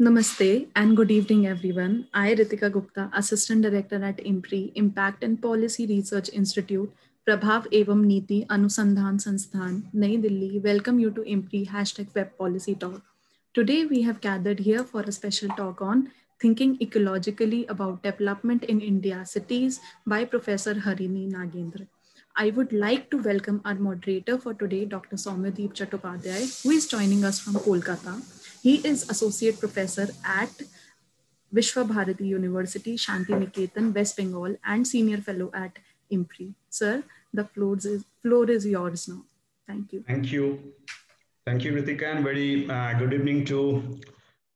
Namaste and good evening, everyone. I, Ritika Gupta, Assistant Director at IMPRI, Impact and Policy Research Institute, Prabhav Evam Niti Anusandhan Sansthan, Nai Delhi, welcome you to IMPRI hashtag Web Policy Talk. Today, we have gathered here for a special talk on Thinking Ecologically About Development in India Cities by Professor Harini Nagendra. I would like to welcome our moderator for today, Dr. Soumyadip Chattopadhyay, who is joining us from Kolkata. He is associate professor at Vishwa Bharati University, Shanti Niketan, West Bengal, and senior fellow at IMPRI. Sir, the floor is, floor is yours now. Thank you. Thank you. Thank you, Ritika, and very uh, good evening to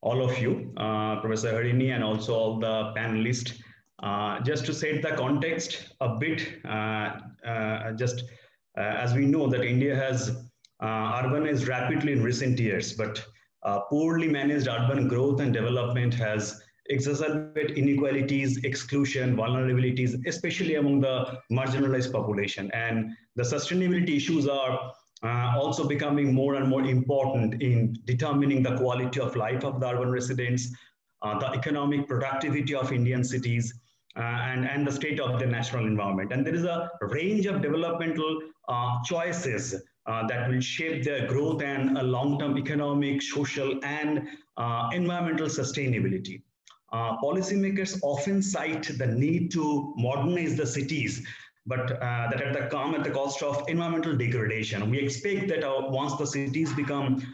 all of you, uh, Professor Harini, and also all the panelists. Uh, just to set the context a bit, uh, uh, just uh, as we know that India has urbanized rapidly in recent years, but uh, poorly managed urban growth and development has exacerbated inequalities, exclusion, vulnerabilities, especially among the marginalized population. And the sustainability issues are uh, also becoming more and more important in determining the quality of life of the urban residents, uh, the economic productivity of Indian cities, uh, and, and the state of the national environment. And there is a range of developmental uh, choices uh, that will shape their growth and uh, long-term economic, social, and uh, environmental sustainability. Uh, policymakers often cite the need to modernize the cities, but uh, that at the come at the cost of environmental degradation. We expect that uh, once the cities become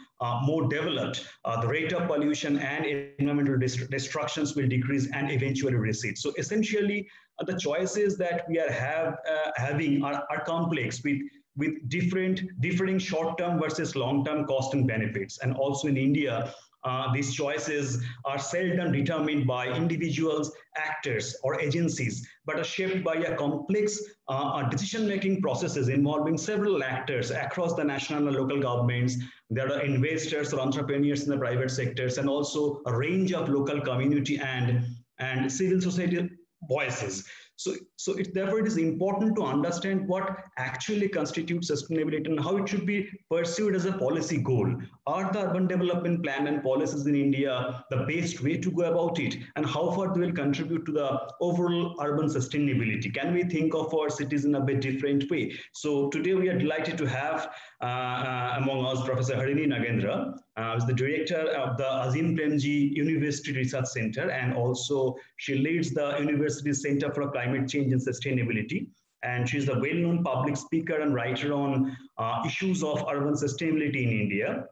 more developed, the rate of pollution and environmental destructions will decrease and eventually recede. So essentially, the choices that we are have, having are, are complex with with different differing short-term versus long-term cost and benefits. And also in India, uh, these choices are seldom determined by individuals, actors, or agencies, but are shaped by a complex uh, decision-making processes involving several actors across the national and local governments. There are investors or entrepreneurs in the private sectors, and also a range of local community and, and civil society voices. So, so it, therefore, it is important to understand what actually constitutes sustainability and how it should be pursued as a policy goal. Are the urban development plan and policies in India the best way to go about it? And how far they will contribute to the overall urban sustainability? Can we think of our cities in a bit different way? So today we are delighted to have uh, uh, among us Professor Harini Nagendra, uh, is the director of the Azim Premji University Research Center, and also she leads the University Center for Climate Change and Sustainability. And she's a well-known public speaker and writer on uh, issues of urban sustainability in India.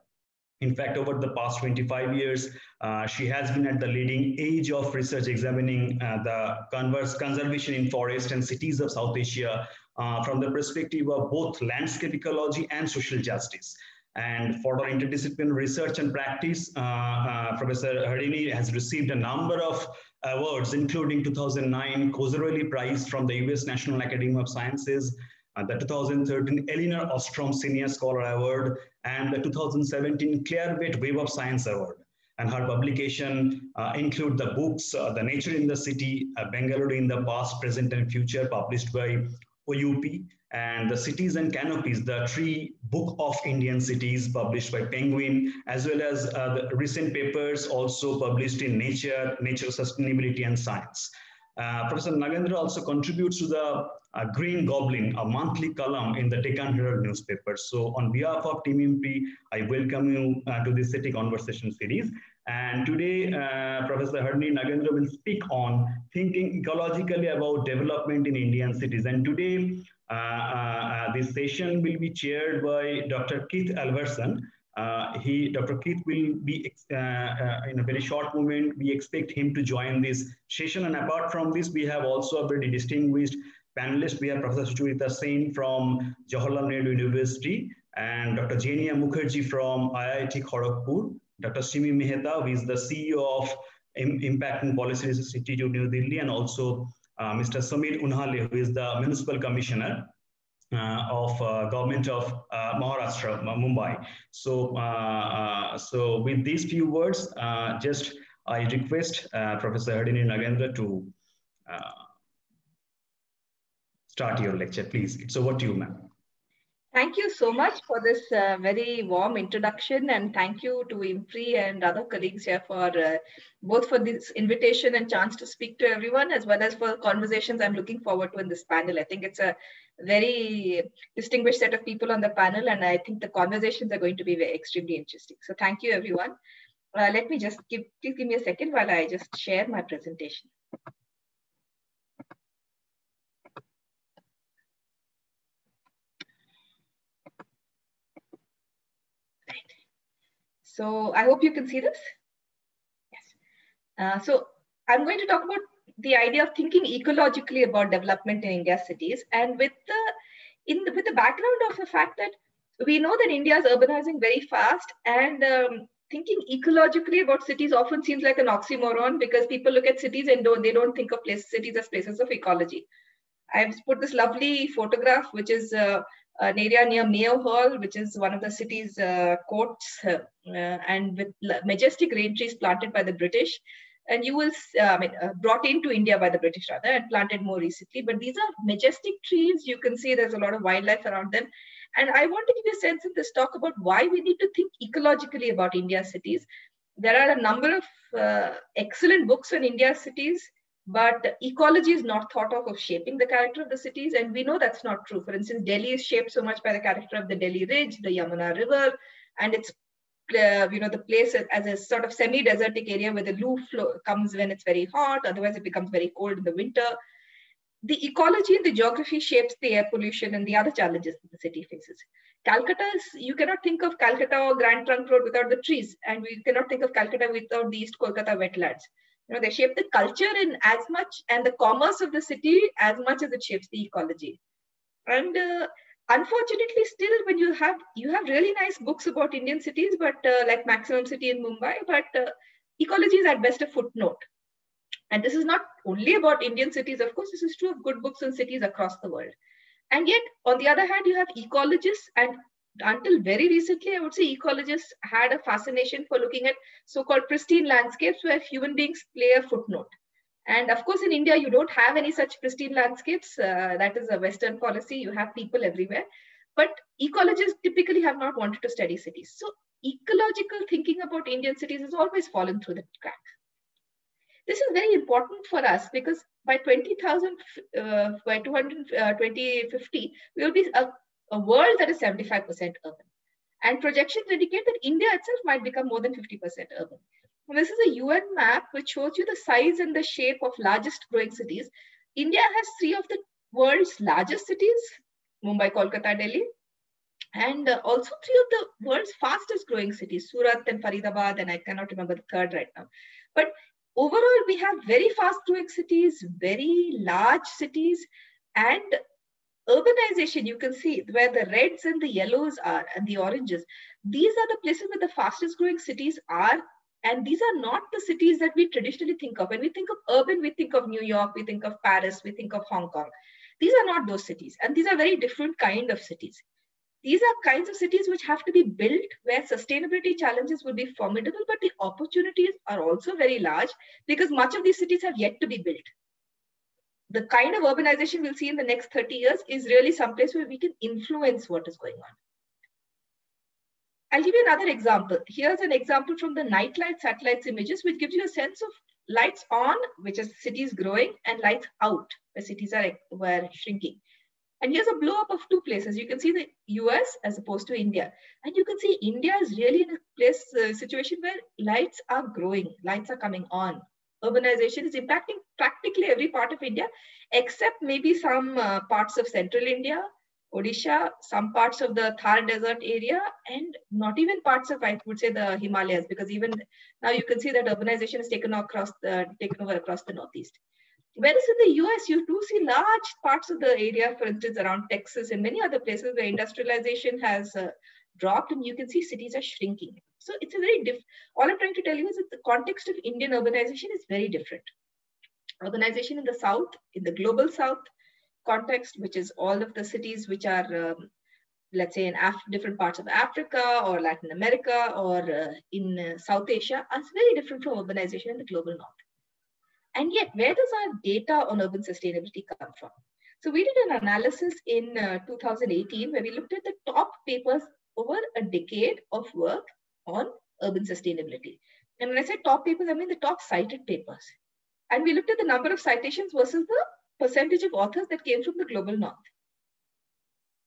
In fact, over the past 25 years, uh, she has been at the leading edge of research examining uh, the converse conservation in forest and cities of South Asia uh, from the perspective of both landscape ecology and social justice. And for our interdisciplinary research and practice, uh, uh, Professor Harini has received a number of awards, including 2009 Cozzarelli Prize from the US National Academy of Sciences, uh, the 2013 Elinor Ostrom Senior Scholar Award, and the 2017 Clarivate Web of Science Award. And her publication uh, include the books, uh, The Nature in the City, uh, Bengaluru in the Past, Present and Future, published by OUP, and the Cities and Canopies, the Tree Book of Indian Cities published by Penguin, as well as uh, the recent papers also published in Nature, Nature Sustainability and Science. Uh, Professor Nagendra also contributes to the uh, Green Goblin, a monthly column in the Deccan Herald newspaper. So on behalf of Team MP, I welcome you uh, to this city conversation series. And today, uh, Professor Harini Nagendra will speak on thinking ecologically about development in Indian cities. And today, this session will be chaired by Dr. Keith Alverson. Uh, he, Dr. Keith will be in a very short moment. We expect him to join this session. And apart from this, we have also a very distinguished panelist. We have Professor Sucharita Sen from Jawaharlal Nehru University and Dr. Jenia Mukherjee from IIT Kharagpur. Dr. Simi Mehta, who is the CEO of Impact and Policy Institute of New Delhi, and also uh, Mr. Sumit Unhale, who is the Municipal Commissioner uh, of uh, Government of uh, Maharashtra, Mumbai. So, uh, uh, so with these few words, just I request Professor Harini Nagendra to start your lecture, please. It's over to you, ma'am. Thank you so much for this uh, very warm introduction and thank you to IMPRI and other colleagues here for uh, both for this invitation and chance to speak to everyone as well as for conversations I'm looking forward to in this panel. I think it's a very distinguished set of people on the panel and I think the conversations are going to be very extremely interesting. So thank you everyone. Uh, let me just give, please give me a second while I just share my presentation. So I hope you can see this. Yes. Uh, so I'm going to talk about the idea of thinking ecologically about development in India's cities, and with the in the, with the background of the fact that we know that India is urbanizing very fast, and um, thinking ecologically about cities often seems like an oxymoron because people look at cities and don't they don't think of place, cities as places of ecology. I've put this lovely photograph, which is uh, an area near Mayo Hall, which is one of the city's uh, courts, uh, and with majestic rain trees planted by the British. And you will, uh, I mean, uh, brought into India by the British rather, and planted more recently. But these are majestic trees. You can see there's a lot of wildlife around them. And I want to give you a sense in this talk about why we need to think ecologically about India's cities. There are a number of uh, excellent books on India's cities but ecology is not thought of of shaping the character of the cities and we know that's not true. For instance delhi is shaped so much by the character of the delhi ridge the yamuna river and it's uh, you know the place as a sort of semi-desertic area where the loo flow comes when it's very hot otherwise it becomes very cold in the winter. The ecology and the geography shapes the air pollution and the other challenges that the city faces. Calcutta is you cannot think of calcutta or grand trunk road without the trees and we cannot think of calcutta without the east kolkata wetlands you know they shape the culture in as much and the commerce of the city as much as it shapes the ecology. And uh, unfortunately still when you have you have really nice books about indian cities but uh, like maximum city in mumbai but uh, ecology is at best a footnote. And this is not only about indian cities of course this is true of good books on cities across the world. And yet on the other hand you have ecologists and until very recently, I would say ecologists had a fascination for looking at so-called pristine landscapes where human beings play a footnote. And of course, in India, you don't have any such pristine landscapes. Uh, that is a Western policy. You have people everywhere. But ecologists typically have not wanted to study cities. So ecological thinking about Indian cities has always fallen through the cracks. This is very important for us because by 20,000, uh, by 200, uh, 2050, we will be a world that is 75% urban. And projections indicate that India itself might become more than 50% urban. And this is a UN map which shows you the size and the shape of largest growing cities. India has three of the world's largest cities, Mumbai, Kolkata, Delhi, and uh, also three of the world's fastest growing cities, Surat and Faridabad, and I cannot remember the third right now. But overall, we have very fast growing cities, very large cities, and urbanization, you can see where the reds and the yellows are and the oranges. These are the places where the fastest growing cities are. And these are not the cities that we traditionally think of. When we think of urban, we think of New York, we think of Paris, we think of Hong Kong. These are not those cities. And these are very different kind of cities. These are kinds of cities which have to be built where sustainability challenges will be formidable, but the opportunities are also very large because much of these cities have yet to be built the kind of urbanization we'll see in the next 30 years is really someplace where we can influence what is going on. I'll give you another example. Here's an example from the nightlight satellites images, which gives you a sense of lights on, which is cities growing, and lights out, where cities are were shrinking. And here's a blow up of two places. You can see the US as opposed to India. And you can see India is really in a place uh, situation where lights are growing, lights are coming on urbanization is impacting practically every part of India, except maybe some uh, parts of central India, Odisha, some parts of the Thar Desert area, and not even parts of, I would say, the Himalayas, because even now you can see that urbanization is taken across the taken over across the Northeast. Whereas in the US, you do see large parts of the area, for instance, around Texas and many other places where industrialization has uh, dropped, and you can see cities are shrinking. So it's a very diff. All I'm trying to tell you is that the context of Indian urbanization is very different. Urbanization in the south, in the global south context, which is all of the cities which are, um, let's say, in Af different parts of Africa or Latin America or uh, in uh, South Asia, are very different from urbanization in the global north. And yet, where does our data on urban sustainability come from? So we did an analysis in uh, 2018 where we looked at the top papers over a decade of work on urban sustainability. And when I say top papers, I mean the top cited papers. And we looked at the number of citations versus the percentage of authors that came from the global north.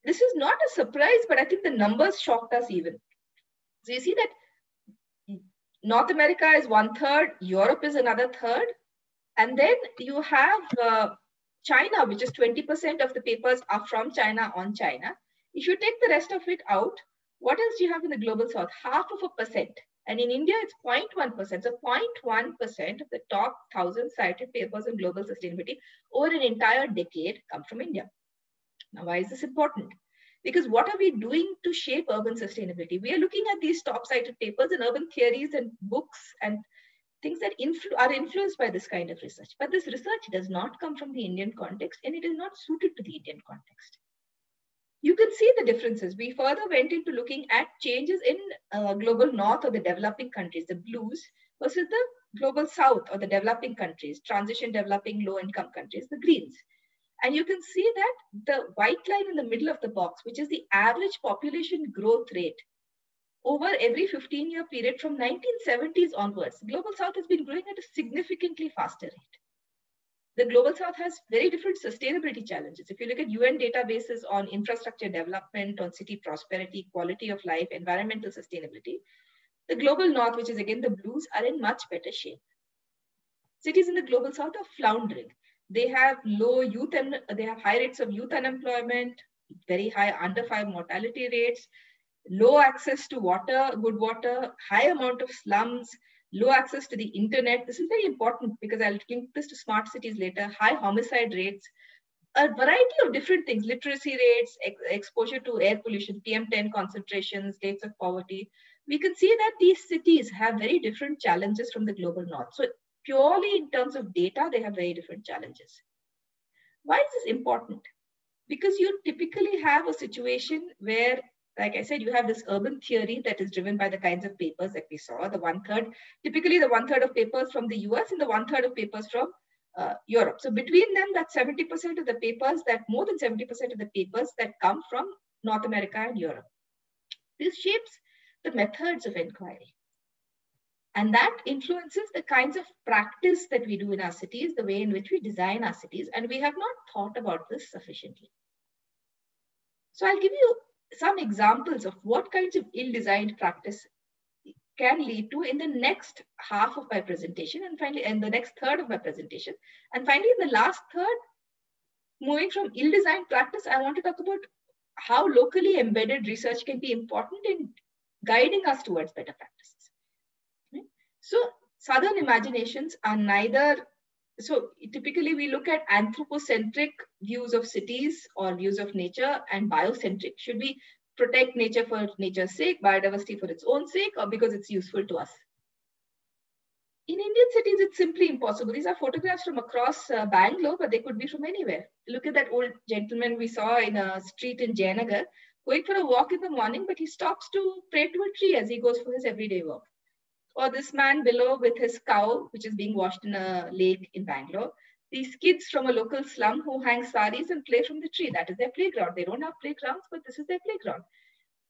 This is not a surprise, but I think the numbers shocked us even. So you see that North America is one third, Europe is another third, and then you have uh, China, which is 20% of the papers are from China on China. If you take the rest of it out, what else do you have in the global south? Half of a percent. And in India, it's 0.1%. So 0.1% of the top 1,000 cited papers on global sustainability over an entire decade come from India. Now, why is this important? Because what are we doing to shape urban sustainability? We are looking at these top cited papers and urban theories and books and things that influ are influenced by this kind of research. But this research does not come from the Indian context and it is not suited to the Indian context. You can see the differences. We further went into looking at changes in uh, global north or the developing countries, the blues, versus the global south or the developing countries, transition developing low income countries, the greens. And you can see that the white line in the middle of the box, which is the average population growth rate over every 15 year period from 1970s onwards, global south has been growing at a significantly faster rate. The global south has very different sustainability challenges. If you look at UN databases on infrastructure development, on city prosperity, quality of life, environmental sustainability, the global north, which is again the blues, are in much better shape. Cities in the global south are floundering. They have low youth and they have high rates of youth unemployment, very high under five mortality rates, low access to water, good water, high amount of slums, low access to the internet. This is very important because I'll link this to smart cities later, high homicide rates, a variety of different things, literacy rates, ex exposure to air pollution, PM10 concentrations, rates of poverty. We can see that these cities have very different challenges from the global north. So purely in terms of data, they have very different challenges. Why is this important? Because you typically have a situation where like I said, you have this urban theory that is driven by the kinds of papers that we saw, the one third, typically the one third of papers from the US and the one third of papers from uh, Europe. So between them, that 70% of the papers that more than 70% of the papers that come from North America and Europe. This shapes the methods of inquiry. And that influences the kinds of practice that we do in our cities, the way in which we design our cities. And we have not thought about this sufficiently. So I'll give you some examples of what kinds of ill-designed practice can lead to in the next half of my presentation and finally in the next third of my presentation. And finally, in the last third, moving from ill-designed practice, I want to talk about how locally embedded research can be important in guiding us towards better practices. Hmm? So Southern imaginations are neither so typically we look at anthropocentric views of cities or views of nature and biocentric. Should we protect nature for nature's sake, biodiversity for its own sake, or because it's useful to us? In Indian cities, it's simply impossible. These are photographs from across uh, Bangalore, but they could be from anywhere. Look at that old gentleman we saw in a street in Jayanagar, going for a walk in the morning, but he stops to pray to a tree as he goes for his everyday walk or this man below with his cow, which is being washed in a lake in Bangalore. These kids from a local slum who hang saris and play from the tree. That is their playground. They don't have playgrounds, but this is their playground.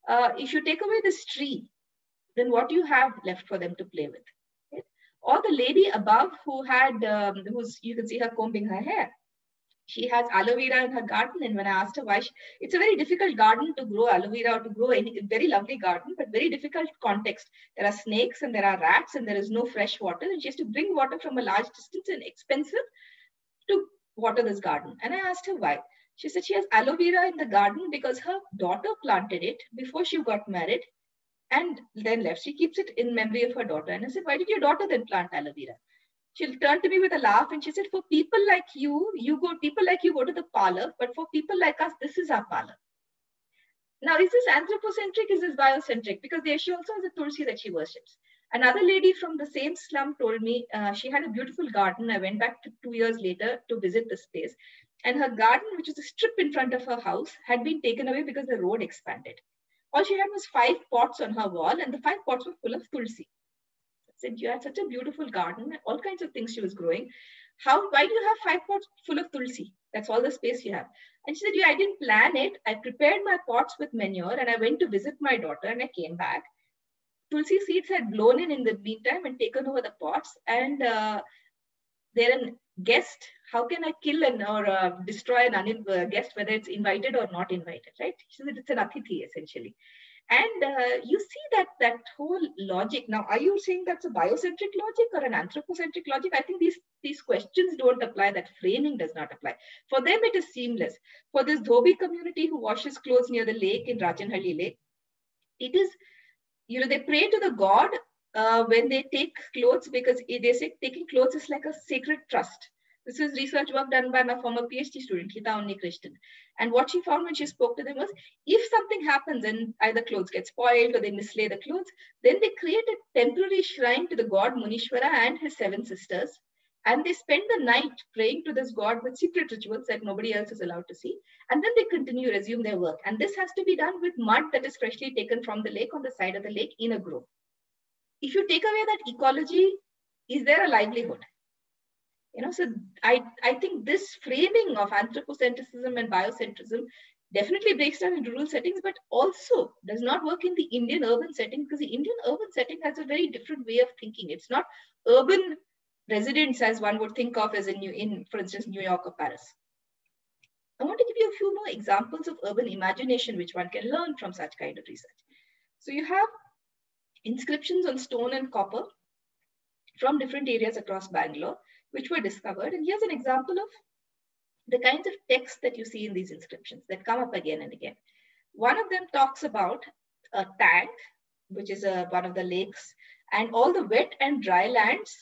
Uh, if you take away this tree, then what do you have left for them to play with? Right? Or the lady above who had, um, who's you can see her combing her hair she has aloe vera in her garden. And when I asked her why, she, it's a very difficult garden to grow aloe vera or to grow any very lovely garden, but very difficult context. There are snakes and there are rats and there is no fresh water. And she has to bring water from a large distance and expensive to water this garden. And I asked her why. She said she has aloe vera in the garden because her daughter planted it before she got married and then left. She keeps it in memory of her daughter. And I said, why did your daughter then plant aloe vera? She turned to me with a laugh and she said, For people like you, you go, people like you go to the parlor, but for people like us, this is our parlor. Now, is this anthropocentric? Is this biocentric? Because there she also has a Tulsi that she worships. Another lady from the same slum told me uh, she had a beautiful garden. I went back two years later to visit the place. And her garden, which was a strip in front of her house, had been taken away because the road expanded. All she had was five pots on her wall, and the five pots were full of tulsi said, You had such a beautiful garden, all kinds of things she was growing. how, why do you have five pots full of tulsi? That's all the space you have. And she said, yeah, I didn't plan it. I prepared my pots with manure and I went to visit my daughter and I came back. Tulsi seeds had blown in in the meantime and taken over the pots. And uh, they're a guest. How can I kill an or uh, destroy an un- uh, guest, whether it's invited or not invited, right? She said it's an atithi essentially. And uh, you see that that whole logic. Now, are you saying that's a biocentric logic or an anthropocentric logic? I think these, these questions don't apply. That framing does not apply. For them, it is seamless. For this Dhobi community who washes clothes near the lake in Rajanhalli Lake, it is, you know, they pray to the god uh, when they take clothes because they say taking clothes is like a sacred trust. This is research work done by my former PhD student, Hita Krishnan. And what she found when she spoke to them was if something happens and either clothes get spoiled or they mislay the clothes, then they create a temporary shrine to the god Munishwara and his seven sisters. And they spend the night praying to this god with secret rituals that nobody else is allowed to see. And then they continue, resume their work. And this has to be done with mud that is freshly taken from the lake on the side of the lake in a grove. If you take away that ecology, is there a livelihood? You know so i i think this framing of anthropocentrism and biocentrism definitely breaks down in rural settings but also does not work in the indian urban setting because the indian urban setting has a very different way of thinking. It's not urban residents as one would think of as in new in for instance new york or paris. I want to give you a few more examples of urban imagination which one can learn from such kind of research. So you have inscriptions on stone and copper from different areas across bangalore which were discovered. And here's an example of the kinds of texts that you see in these inscriptions that come up again and again. One of them talks about a tank, which is a, one of the lakes, and all the wet and dry lands,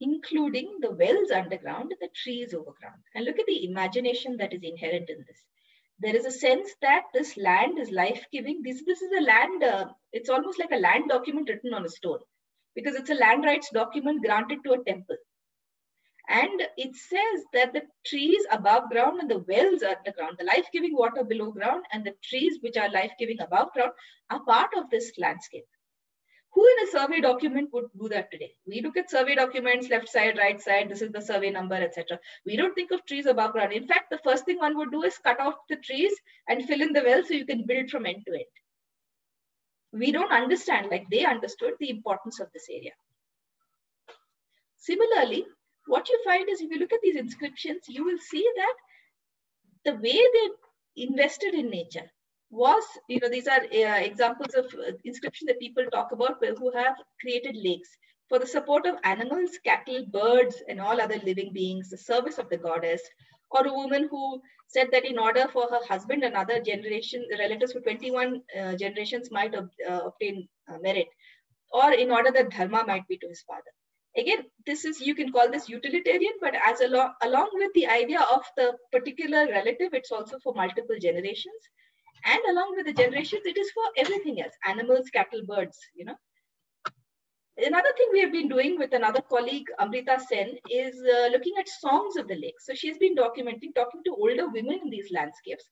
including the wells underground and the trees overground. And look at the imagination that is inherent in this. There is a sense that this land is life-giving. This, this is a land, uh, it's almost like a land document written on a stone because it's a land rights document granted to a temple. And it says that the trees above ground and the wells underground, the life giving water below ground, and the trees which are life giving above ground are part of this landscape. Who in a survey document would do that today? We look at survey documents, left side, right side, this is the survey number, etc. We don't think of trees above ground. In fact, the first thing one would do is cut off the trees and fill in the well so you can build from end to end. We don't understand, like they understood, the importance of this area. Similarly, what you find is if you look at these inscriptions, you will see that the way they invested in nature was, you know, these are uh, examples of uh, inscription that people talk about who have created lakes for the support of animals, cattle, birds, and all other living beings, the service of the goddess, or a woman who said that in order for her husband and other generation relatives for 21 uh, generations might ob uh, obtain uh, merit, or in order that dharma might be to his father again this is you can call this utilitarian but as along along with the idea of the particular relative it's also for multiple generations. And along with the generations it is for everything else animals cattle birds you know. Another thing we have been doing with another colleague amrita sen is uh, looking at songs of the lake. So she's been documenting talking to older women in these landscapes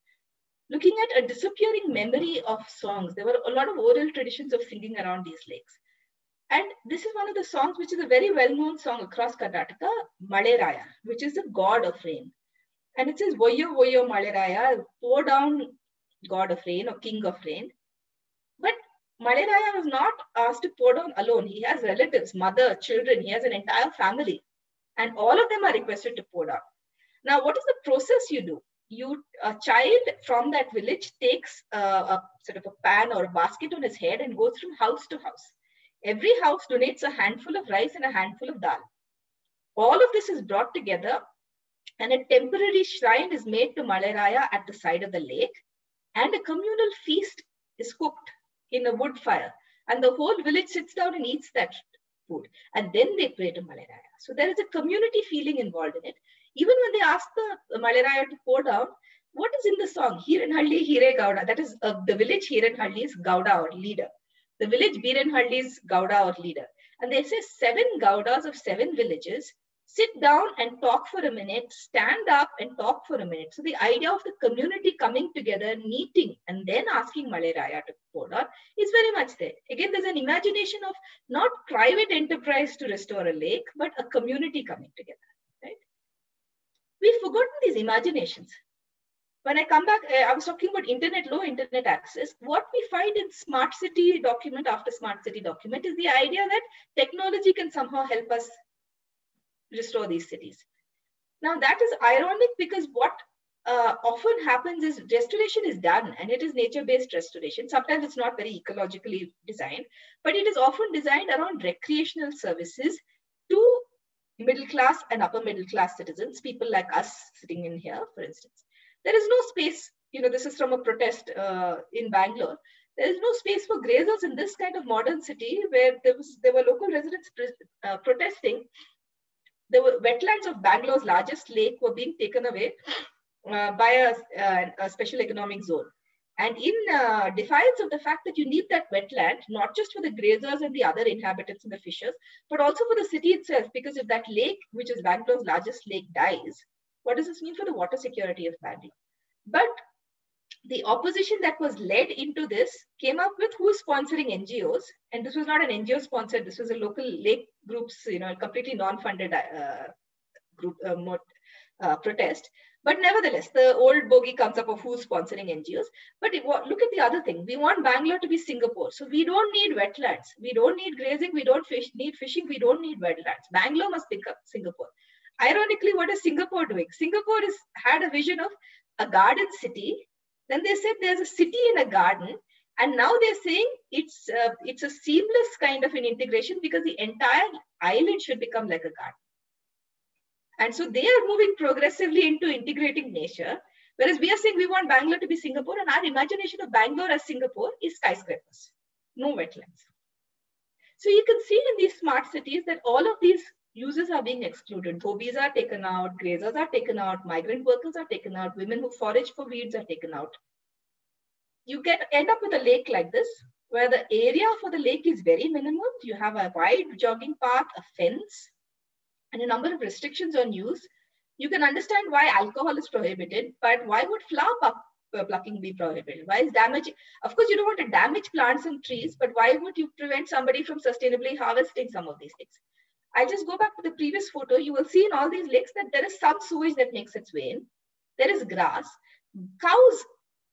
looking at a disappearing memory of songs. There were a lot of oral traditions of singing around these lakes and this is one of the songs which is a very well-known song across Karnataka, Maleraya, which is the god of rain. And it says, Voyo Voyo Maleraya, pour down god of rain or king of rain. But Maleraya was not asked to pour down alone. He has relatives, mother, children, he has an entire family. And all of them are requested to pour down. Now, what is the process you do? You, a child from that village takes a, a sort of a pan or a basket on his head and goes from house to house Every house donates a handful of rice and a handful of dal. All of this is brought together and a temporary shrine is made to Maleraya at the side of the lake and a communal feast is cooked in a wood fire and the whole village sits down and eats that food and then they pray to Maleraya. So there is a community feeling involved in it. Even when they ask the Maleraya to pour down, what is in the song? Hiranhalli Hire Gauda. That is uh, the village Hiranhalli is Gauda or leader the village Birenhalli's Gauda or leader. And they say seven Gaudas of seven villages sit down and talk for a minute, stand up and talk for a minute. So the idea of the community coming together, meeting, and then asking Maleraya to out is very much there. Again, there's an imagination of not private enterprise to restore a lake, but a community coming together. Right? we've forgotten these imaginations. When I come back, uh, I was talking about internet, low internet access. What we find in smart city document after smart city document is the idea that technology can somehow help us restore these cities. Now that is ironic because what uh, often happens is restoration is done and it is nature-based restoration. Sometimes it's not very ecologically designed, but it is often designed around recreational services to middle class and upper middle class citizens, people like us sitting in here, for instance. There is no space, you know, this is from a protest uh, in Bangalore. There is no space for grazers in this kind of modern city where there was there were local residents uh, protesting. The wetlands of Bangalore's largest lake were being taken away uh, by a, uh, a, special economic zone. And in uh, defiance of the fact that you need that wetland, not just for the grazers and the other inhabitants and the fishers, but also for the city itself, because if that lake, which is Bangalore's largest lake, dies, what does this mean for the water security of Bangalore? But the opposition that was led into this came up with who's sponsoring NGOs. And this was not an NGO sponsored, this was a local lake groups, you know, completely non-funded uh, group uh, uh, protest. But nevertheless, the old bogey comes up of who's sponsoring NGOs. But it, look at the other thing. We want Bangalore to be Singapore. So we don't need wetlands. We don't need grazing. We don't fish, need fishing. We don't need wetlands. Bangalore must become Singapore. Ironically, what is Singapore doing? Singapore has had a vision of a garden city. Then they said there's a city in a garden. And now they're saying it's, uh, it's a seamless kind of an integration because the entire island should become like a garden. And so they are moving progressively into integrating nature. Whereas we are saying we want Bangalore to be Singapore, and our imagination of Bangalore as Singapore is skyscrapers, no wetlands. So you can see in these smart cities that all of these uses are being excluded. Dhobis are taken out, grazers are taken out, migrant workers are taken out, women who forage for weeds are taken out. You get end up with a lake like this, where the area for the lake is very minimal. You have a wide jogging path, a fence, and a number of restrictions on use, you can understand why alcohol is prohibited, but why would flower uh, plucking be prohibited? Why is damage? Of course, you don't want to damage plants and trees, but why would you prevent somebody from sustainably harvesting some of these things? I'll just go back to the previous photo. You will see in all these lakes that there is some sewage that makes its way in. There is grass. Cows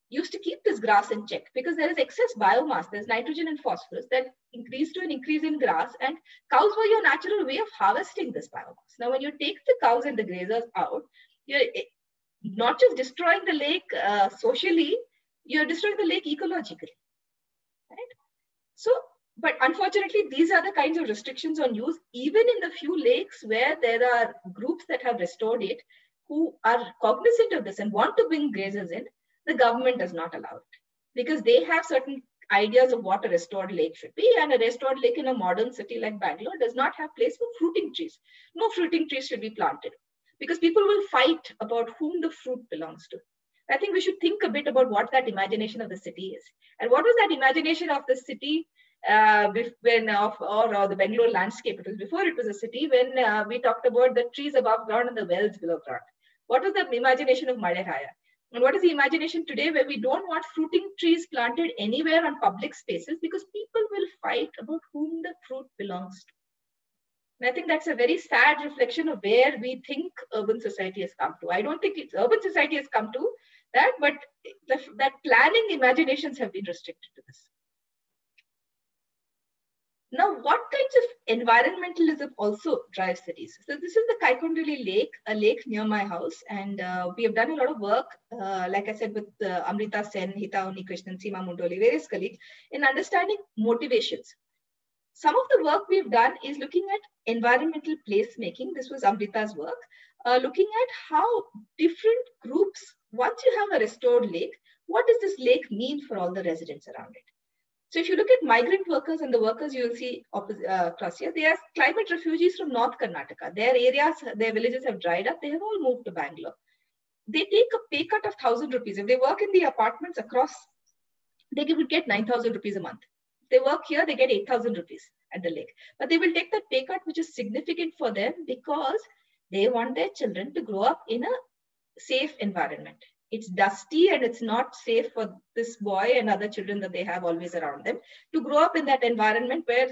used to keep this grass in check because there is excess biomass, there's nitrogen and phosphorus that increase to an increase in grass and cows were your natural way of harvesting this biomass. Now, when you take the cows and the grazers out, you're eh, not just destroying the lake uh, socially, you're destroying the lake ecologically, right? So, but unfortunately, these are the kinds of restrictions on use, even in the few lakes where there are groups that have restored it, who are cognizant of this and want to bring grazers in, the government does not allow it because they have certain ideas of what a restored lake should be. And a restored lake in a modern city like Bangalore does not have place for fruiting trees. No fruiting trees should be planted because people will fight about whom the fruit belongs to. I think we should think a bit about what that imagination of the city is. And what was that imagination of the city uh, when of or, or, the Bangalore landscape? It was before it was a city when uh, we talked about the trees above ground and the wells below ground. What was the imagination of Maleraya? And what is the imagination today where we don't want fruiting trees planted anywhere on public spaces because people will fight about whom the fruit belongs to. And I think that's a very sad reflection of where we think urban society has come to. I don't think it's urban society has come to that, but the, that planning imaginations have been restricted to this. Now, what kinds of environmentalism also drives cities? So this is the Kaikondrahalli Lake, a lake near my house. And uh, we have done a lot of work, uh, like I said, with uh, Amrita Sen, Hita Krishnan, Seema Mundoli, various colleagues, in understanding motivations. Some of the work we've done is looking at environmental placemaking. This was Amrita's work, uh, looking at how different groups, once you have a restored lake, what does this lake mean for all the residents around it? So if you look at migrant workers and the workers you will see uh, across here, they are climate refugees from North Karnataka. Their areas, their villages have dried up. They have all moved to Bangalore. They take a pay cut of 1,000 rupees. If they work in the apartments across, they would get 9,000 rupees a month. They work here, they get 8,000 rupees at the lake. But they will take that pay cut, which is significant for them because they want their children to grow up in a safe environment it's dusty and it's not safe for this boy and other children that they have always around them to grow up in that environment where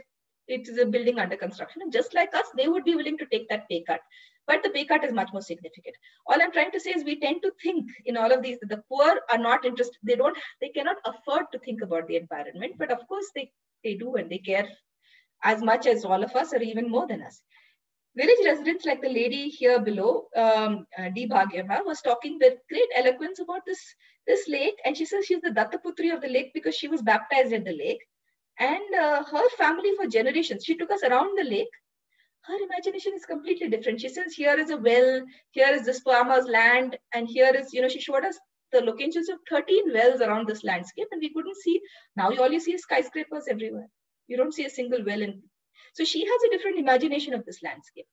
it is a building under construction. And just like us, they would be willing to take that pay cut but the pay cut is much more significant. All I'm trying to say is we tend to think in all of these that the poor are not interested. They don't, they cannot afford to think about the environment, but of course they, they do and they care as much as all of us or even more than us. Village residents like the lady here below, um, uh. Bhagyama, was talking with great eloquence about this, this lake. And she says she's the Dattaputri of the lake because she was baptized at the lake. And uh, her family for generations, she took us around the lake her imagination is completely different. She says, here is a well, here is this farmer's land, and here is, you know, she showed us the locations of 13 wells around this landscape, and we couldn't see. Now you all you see skyscrapers everywhere. You don't see a single well. In, so she has a different imagination of this landscape.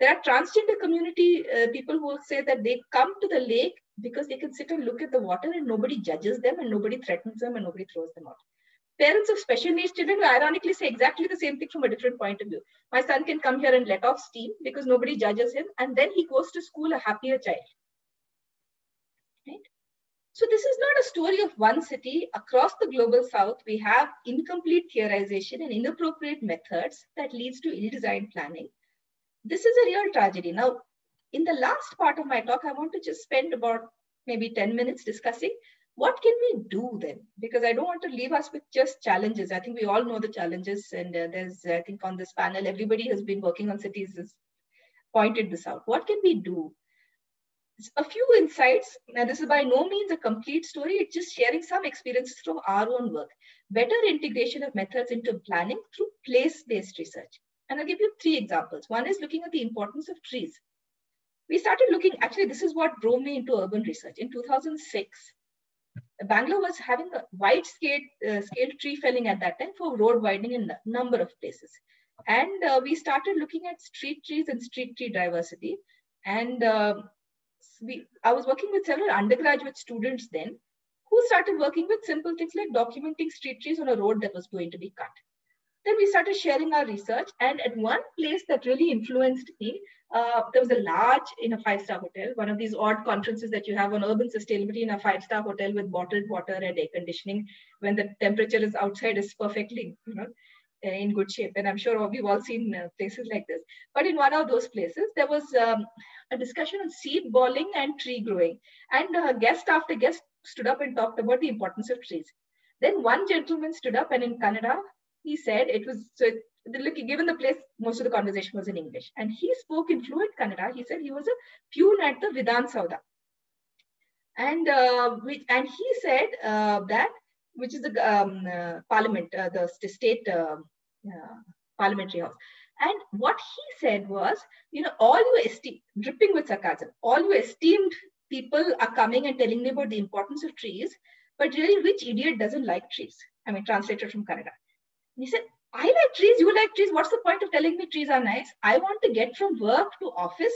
There are transgender community uh, people who say that they come to the lake because they can sit and look at the water and nobody judges them and nobody threatens them and nobody throws them out parents of special needs children will ironically say exactly the same thing from a different point of view. My son can come here and let off steam because nobody judges him, and then he goes to school a happier child. Right? So this is not a story of one city. Across the global south, we have incomplete theorization and inappropriate methods that leads to ill-designed planning. This is a real tragedy. Now, in the last part of my talk, I want to just spend about maybe 10 minutes discussing what can we do then? Because I don't want to leave us with just challenges. I think we all know the challenges, and uh, there's, I think, on this panel, everybody has been working on cities has pointed this out. What can we do? A few insights, and this is by no means a complete story, it's just sharing some experiences from our own work. Better integration of methods into planning through place-based research. And I'll give you three examples. One is looking at the importance of trees. We started looking, actually, this is what drove me into urban research. In 2006, Bangalore was having a wide scale, uh, scale tree felling at that time for road widening in a number of places. And uh, we started looking at street trees and street tree diversity. And uh, we, I was working with several undergraduate students then who started working with simple things like documenting street trees on a road that was going to be cut. Then we started sharing our research. And at one place that really influenced me, uh, there was a large in a five-star hotel, one of these odd conferences that you have on urban sustainability in a five-star hotel with bottled water and air conditioning when the temperature is outside is perfectly, you know, in good shape. And I'm sure we've all seen uh, places like this. But in one of those places, there was um, a discussion on seed balling and tree growing. And uh, guest after guest stood up and talked about the importance of trees. Then one gentleman stood up and in Kannada, he said it was so look, given the place, most of the conversation was in English. And he spoke in fluent Kannada. He said he was a peon at the Vidhan Soudha. And, uh, and he said uh, that, which is the um, uh, parliament, uh, the state uh, uh, parliamentary house. And what he said was, you know, all your esteemed, dripping with sarcasm, all your esteemed people are coming and telling me about the importance of trees, but really, which idiot doesn't like trees? I mean, translated from Kannada. And he said, I like trees, you like trees. What's the point of telling me trees are nice? I want to get from work to office.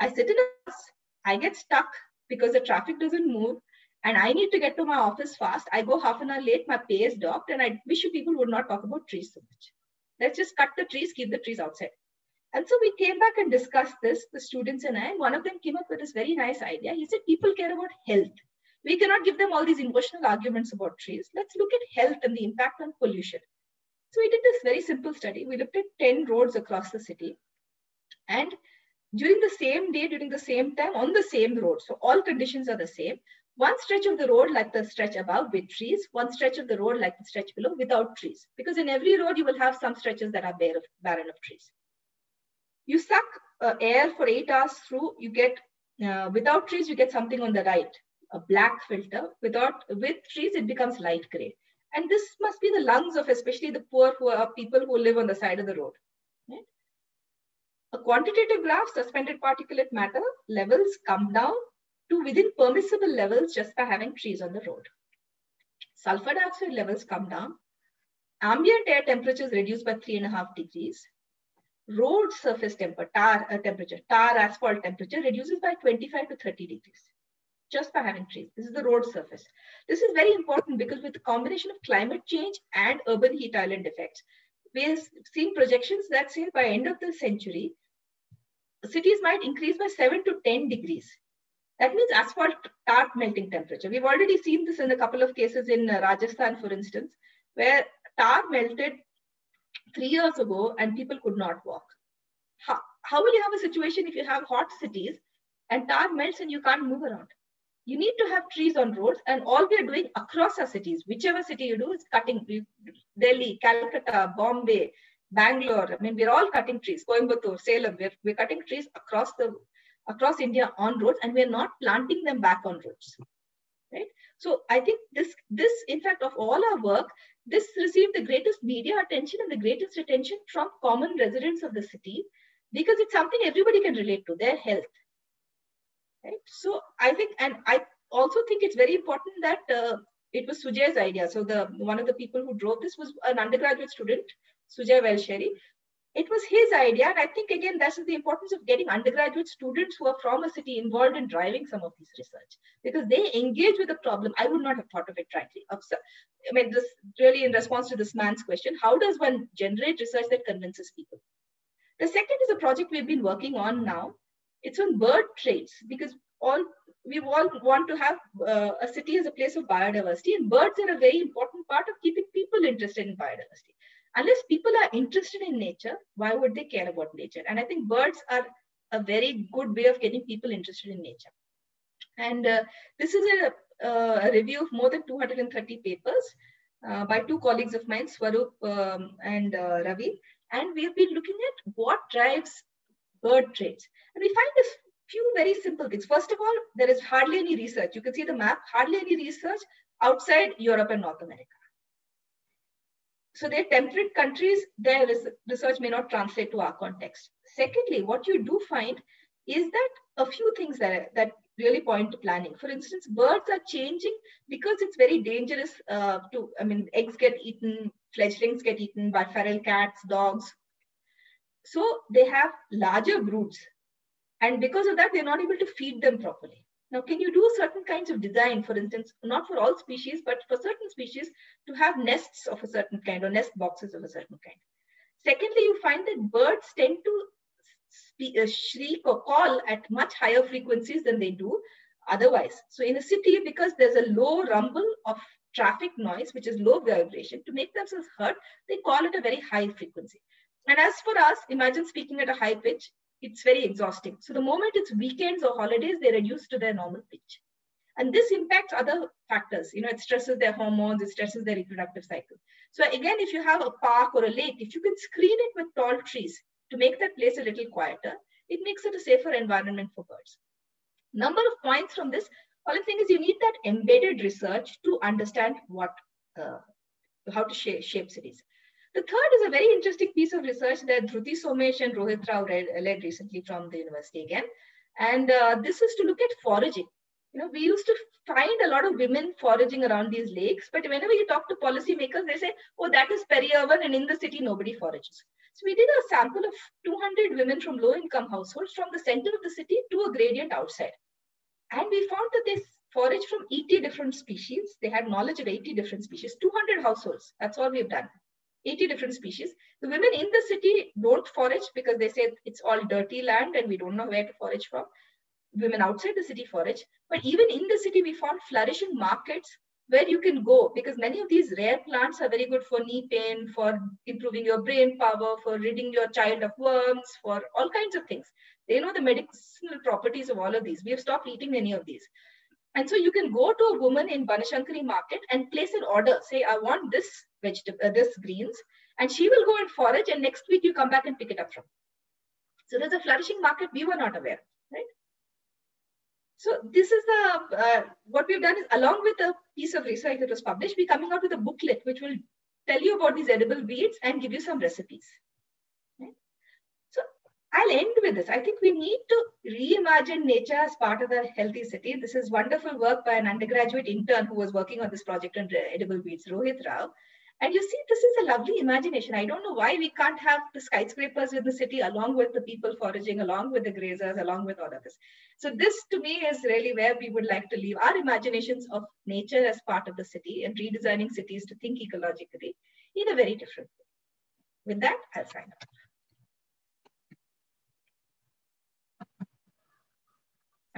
I sit in a bus. I get stuck because the traffic doesn't move and I need to get to my office fast. I go half an hour late, my pay is docked, and I wish you people would not talk about trees so much. Let's just cut the trees, keep the trees outside. And so we came back and discussed this, the students and I, and one of them came up with this very nice idea. He said, people care about health. We cannot give them all these emotional arguments about trees. Let's look at health and the impact on pollution. So we did this very simple study. We looked at 10 roads across the city. And during the same day, during the same time, on the same road, so all conditions are the same. One stretch of the road like the stretch above with trees, one stretch of the road like the stretch below without trees. Because in every road, you will have some stretches that are bare of, barren of trees. You suck uh, air for eight hours through, you get, uh, without trees, you get something on the right, a black filter. Without, with trees, it becomes light gray. And this must be the lungs of especially the poor who are people who live on the side of the road. Right? A quantitative graph, suspended particulate matter levels come down to within permissible levels just by having trees on the road. Sulfur dioxide levels come down. Ambient air temperature is reduced by three and a half degrees. Road surface temper, tar, uh, temperature, tar asphalt temperature reduces by 25 to 30 degrees just by having trees. This is the road surface. This is very important because with the combination of climate change and urban heat island effects, we are seeing projections that say by end of the century, cities might increase by 7 to 10 degrees. That means asphalt tar melting temperature. We've already seen this in a couple of cases in uh, Rajasthan, for instance, where tar melted three years ago and people could not walk. How, how will you have a situation if you have hot cities and tar melts and you can't move around? You need to have trees on roads, and all we are doing across our cities, whichever city you do, is cutting. Delhi, Calcutta, Bombay, Bangalore. I mean, we're all cutting trees. Coimbatore, Salem. We're, we're cutting trees across the across India on roads, and we're not planting them back on roads. Right. So I think this this in fact of all our work, this received the greatest media attention and the greatest attention from common residents of the city because it's something everybody can relate to their health right so i think and i also think it's very important that uh, it was sujay's idea so the one of the people who drove this was an undergraduate student sujay velsheri it was his idea. And i think again that's the importance of getting undergraduate students who are from a city involved in driving some of this research. Because they engage with the problem. I would not have thought of it frankly i mean this really in response to this man's question how does one generate research that convinces people? The second is a project we've been working on now. It's on bird traits. Because all we all want to have uh, a city as a place of biodiversity, and birds are a very important part of keeping people interested in biodiversity. Unless people are interested in nature, why would they care about nature? And I think birds are a very good way of getting people interested in nature. And uh, this is a, uh, a, review of more than 230 papers uh, by two colleagues of mine, Swaroop um, and uh, Ravi. And we have been looking at what drives bird traits. And we find a few very simple things. First of all, there is hardly any research. You can see the map, hardly any research outside Europe and North America. So they're temperate countries, their research may not translate to our context. Secondly, what you do find is that a few things that, that really point to planning. For instance, birds are changing because it's very dangerous uh, to, I mean, eggs get eaten, fledglings get eaten by feral cats, dogs. So they have larger broods. And because of that, they're not able to feed them properly. Now, can you do certain kinds of design, for instance, not for all species, but for certain species to have nests of a certain kind or nest boxes of a certain kind? Secondly, you find that birds tend to uh, shriek or call at much higher frequencies than they do otherwise. So in a city, because there's a low rumble of traffic noise, which is low vibration, to make themselves heard, they call it a very high frequency. And as for us, imagine speaking at a high pitch, it's very exhausting. So the moment it's weekends or holidays, they reduce to their normal pitch. And this impacts other factors. You know, it stresses their hormones, it stresses their reproductive cycle. So again, if you have a park or a lake, if you can screen it with tall trees, to make that place a little quieter, it makes it a safer environment for birds. Number of points from this, all I'm saying is you need that embedded research to understand what, uh, how to shape, shape cities. The third is a very interesting piece of research that Dhruti Somesh and Rohit Rao read, led recently from the university again. And uh, this is to look at foraging. You know, we used to find a lot of women foraging around these lakes, but whenever you talk to policymakers, they say, oh, that is peri-urban and in the city, nobody forages. So we did a sample of 200 women from low-income households from the center of the city to a gradient outside. And we found that they forage from 80 different species. They had knowledge of 80 different species, 200 households. That's all we've done. 80 different species. The women in the city don't forage because they say it's all dirty land and we don't know where to forage from. Women outside the city forage. But even in the city, we found flourishing markets where you can go because many of these rare plants are very good for knee pain, for improving your brain power, for ridding your child of worms, for all kinds of things. They know the medicinal properties of all of these. We have stopped eating any of these. And so you can go to a woman in Banashankari market and place an order. Say, I want this vegetable, uh, this greens, and she will go and forage. And next week you come back and pick it up from. So there's a flourishing market we were not aware, right? So this is the, uh, what we've done is along with a piece of research that was published, we're coming out with a booklet which will tell you about these edible weeds and give you some recipes. I'll end with this. I think we need to reimagine nature as part of the healthy city. This is wonderful work by an undergraduate intern who was working on this project on edible weeds, Rohit Rao. And you see, this is a lovely imagination. I don't know why we can't have the skyscrapers in the city along with the people foraging, along with the grazers, along with all of this. So this to me is really where we would like to leave our imaginations of nature as part of the city and redesigning cities to think ecologically in a very different way. With that, I'll sign up.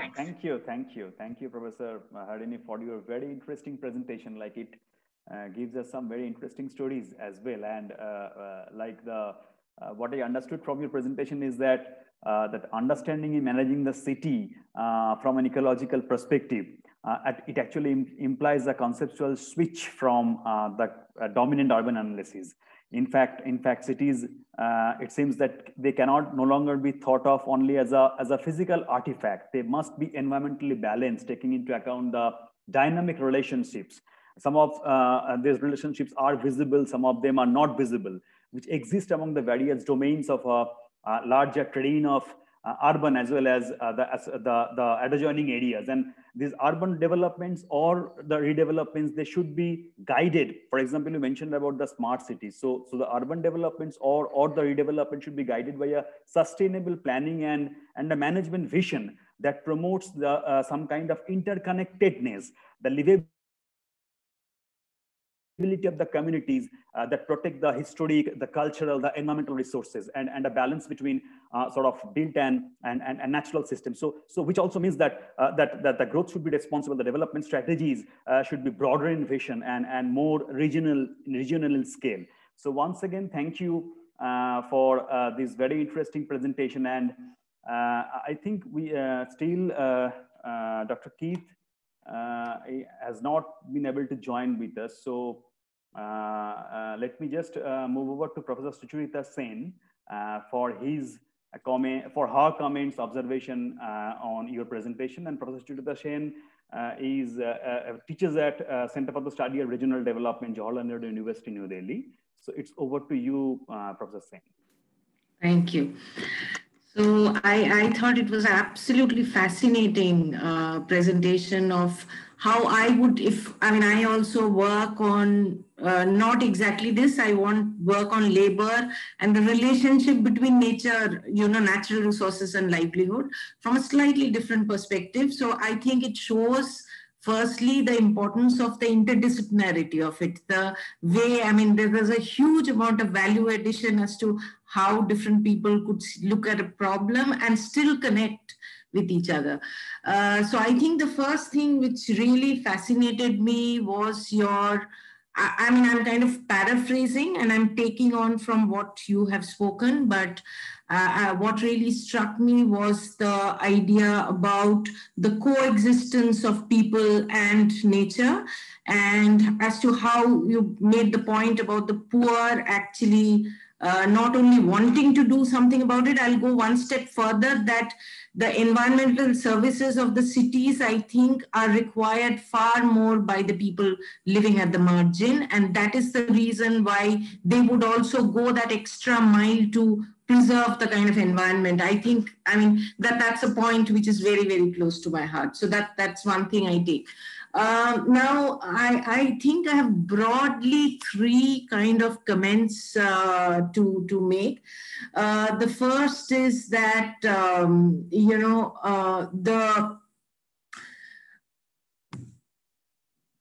Thanks. Thank you, thank you, thank you, Professor Harini, for your very interesting presentation. Like it uh, gives us some very interesting stories as well. And uh, uh, like the uh, what I understood from your presentation is that uh, that understanding and managing the city uh, from an ecological perspective, it actually Im implies a conceptual switch from the dominant urban analysis. In fact, in fact, cities, it seems that they cannot no longer be thought of only as a, as a physical artifact. They must be environmentally balanced, taking into account the dynamic relationships. Some of these relationships are visible, some of them are not visible which exist among the various domains of a, a larger terrain of uh, urban as well as uh, the, as the, the adjoining areas. And these urban developments or the redevelopments, they should be guided. For example, you mentioned about the smart cities. So, so the urban developments or, or the redevelopment should be guided by a sustainable planning and, and a management vision that promotes the, uh, some kind of interconnectedness, the livability of the communities uh, that protect the historic, the cultural, the environmental resources, and, and a balance between uh, sort of built and, and, and, and, natural systems. So, so which also means that, uh, that, that the growth should be responsible, the development strategies uh, should be broader in vision and, and more regional, regional scale. So once again, thank you uh, for uh, this very interesting presentation. And I think we still, Dr. Keith, has not been able to join with us. So uh, uh, Uh, uh, let me just uh, move over to Professor Sucharita Sen uh, for his comment, for her comments, observation on your presentation. And Professor Sucharita Sen is teaches at Center for the Study of Regional Development, Jawaharlal Nehru University, New Delhi. So it's over to you, Professor Sen. Thank you. So I, I thought it was absolutely fascinating uh, presentation of how I would, if, I mean, I also work on uh, not exactly this, I want work on labor and the relationship between nature, you know, natural resources and livelihood from a slightly different perspective. So I think it shows firstly the importance of the interdisciplinarity of it the way i mean there was a huge amount of value addition as to how different people could look at a problem and still connect with each other. Uh, so I think the first thing which really fascinated me was your, I, I, mean, I'm kind of paraphrasing and I'm taking on from what you have spoken, but uh, uh, what really struck me was the idea about the coexistence of people and nature and as to how you made the point about the poor actually uh, not only wanting to do something about it, I'll go one step further that the environmental services of the cities, I think, are required far more by the people living at the margin. And that is the reason why they would also go that extra mile to preserve the kind of environment. I think, I mean, that that's a point which is very, very close to my heart. So that that's one thing I take. Uh, now, I, I think I have broadly three kind of comments uh, to, to make. Uh, the first is that, um, you know, uh, the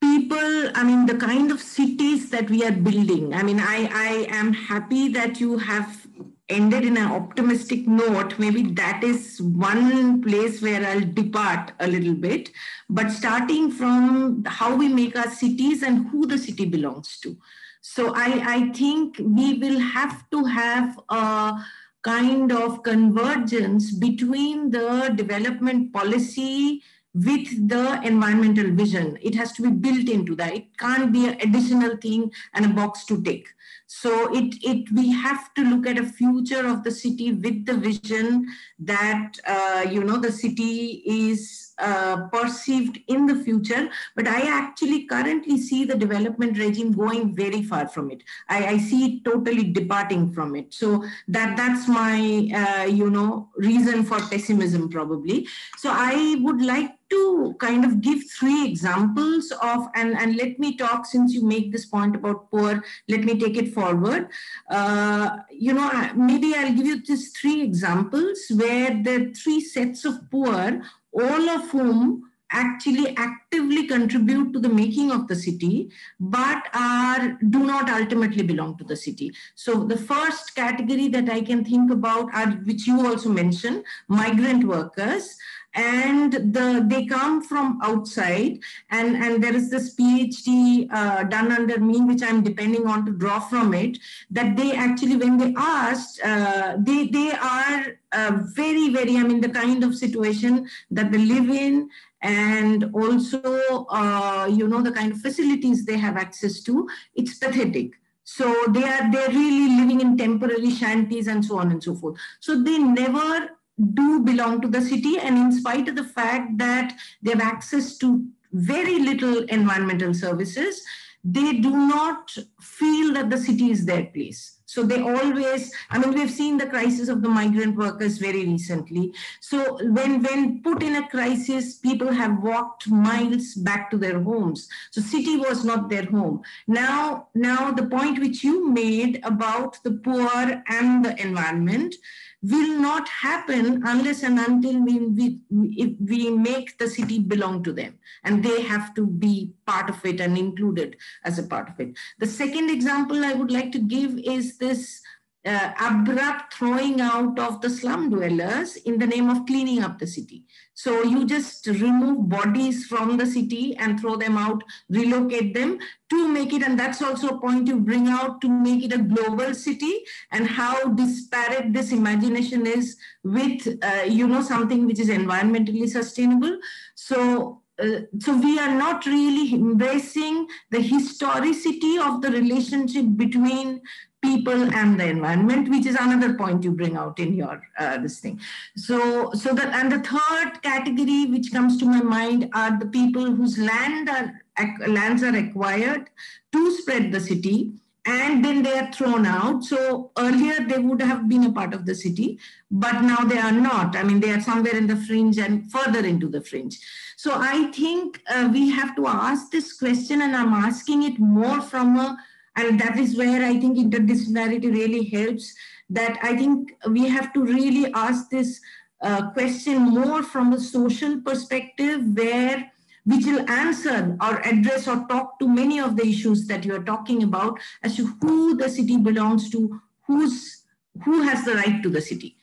people, I mean, the kind of cities that we are building. I mean, I, I am happy that you have ended in an optimistic note, maybe that is one place where I'll depart a little bit. But starting from how we make our cities and who the city belongs to. So I, I think we will have to have a kind of convergence between the development policy with the environmental vision. It has to be built into that. It can't be an additional thing and a box to tick. So it, it we have to look at a future of the city with the vision that uh, you know the city is uh, perceived in the future. But I actually currently see the development regime going very far from it. I, I see it totally departing from it. So that that's my uh, you know reason for pessimism probably. So I would like to kind of give three examples of, and, and let me talk since you make this point about poor, let me take it forward. Uh, you know, maybe I'll give you just three examples where the three sets of poor, all of whom actually actively contribute to the making of the city but are do not ultimately belong to the city so the first category that i can think about are which you also mentioned migrant workers and the they come from outside. And and there is this phd uh, done under me which i'm depending on to draw from it that they actually when they asked uh, they they are uh, very very i mean the kind of situation that they live in and also uh, you know the kind of facilities they have access to it's pathetic. So they are they're really living in temporary shanties and so on and so forth. So they never do belong to the city and in spite of the fact that they have access to very little environmental services they do not feel that the city is their place so they always, I mean, we've seen the crisis of the migrant workers very recently. So when, when put in a crisis, people have walked miles back to their homes. So city was not their home. Now, now the point which you made about the poor and the environment, will not happen unless and until we, we, we make the city belong to them and they have to be part of it and included as a part of it. The second example I would like to give is this uh, abrupt throwing out of the slum dwellers in the name of cleaning up the city. So you just remove bodies from the city and throw them out, relocate them to make it, and that's also a point you bring out to make it a global city and how disparate this imagination is with, uh, you know, something which is environmentally sustainable. So uh, so we are not really embracing the historicity of the relationship between people and the environment which is another point you bring out in your uh, this thing. So so that and the third category which comes to my mind are the people whose land are lands are acquired to spread the city and then they are thrown out so earlier they would have been a part of the city but now they are not i mean they are somewhere in the fringe and further into the fringe so i think uh, we have to ask this question and i'm asking it more from a and that is where I think interdisciplinarity really helps. That I think we have to really ask this uh, question more from a social perspective, where which will answer or address or talk to many of the issues that you are talking about as to who the city belongs to, who's who has the right to the city.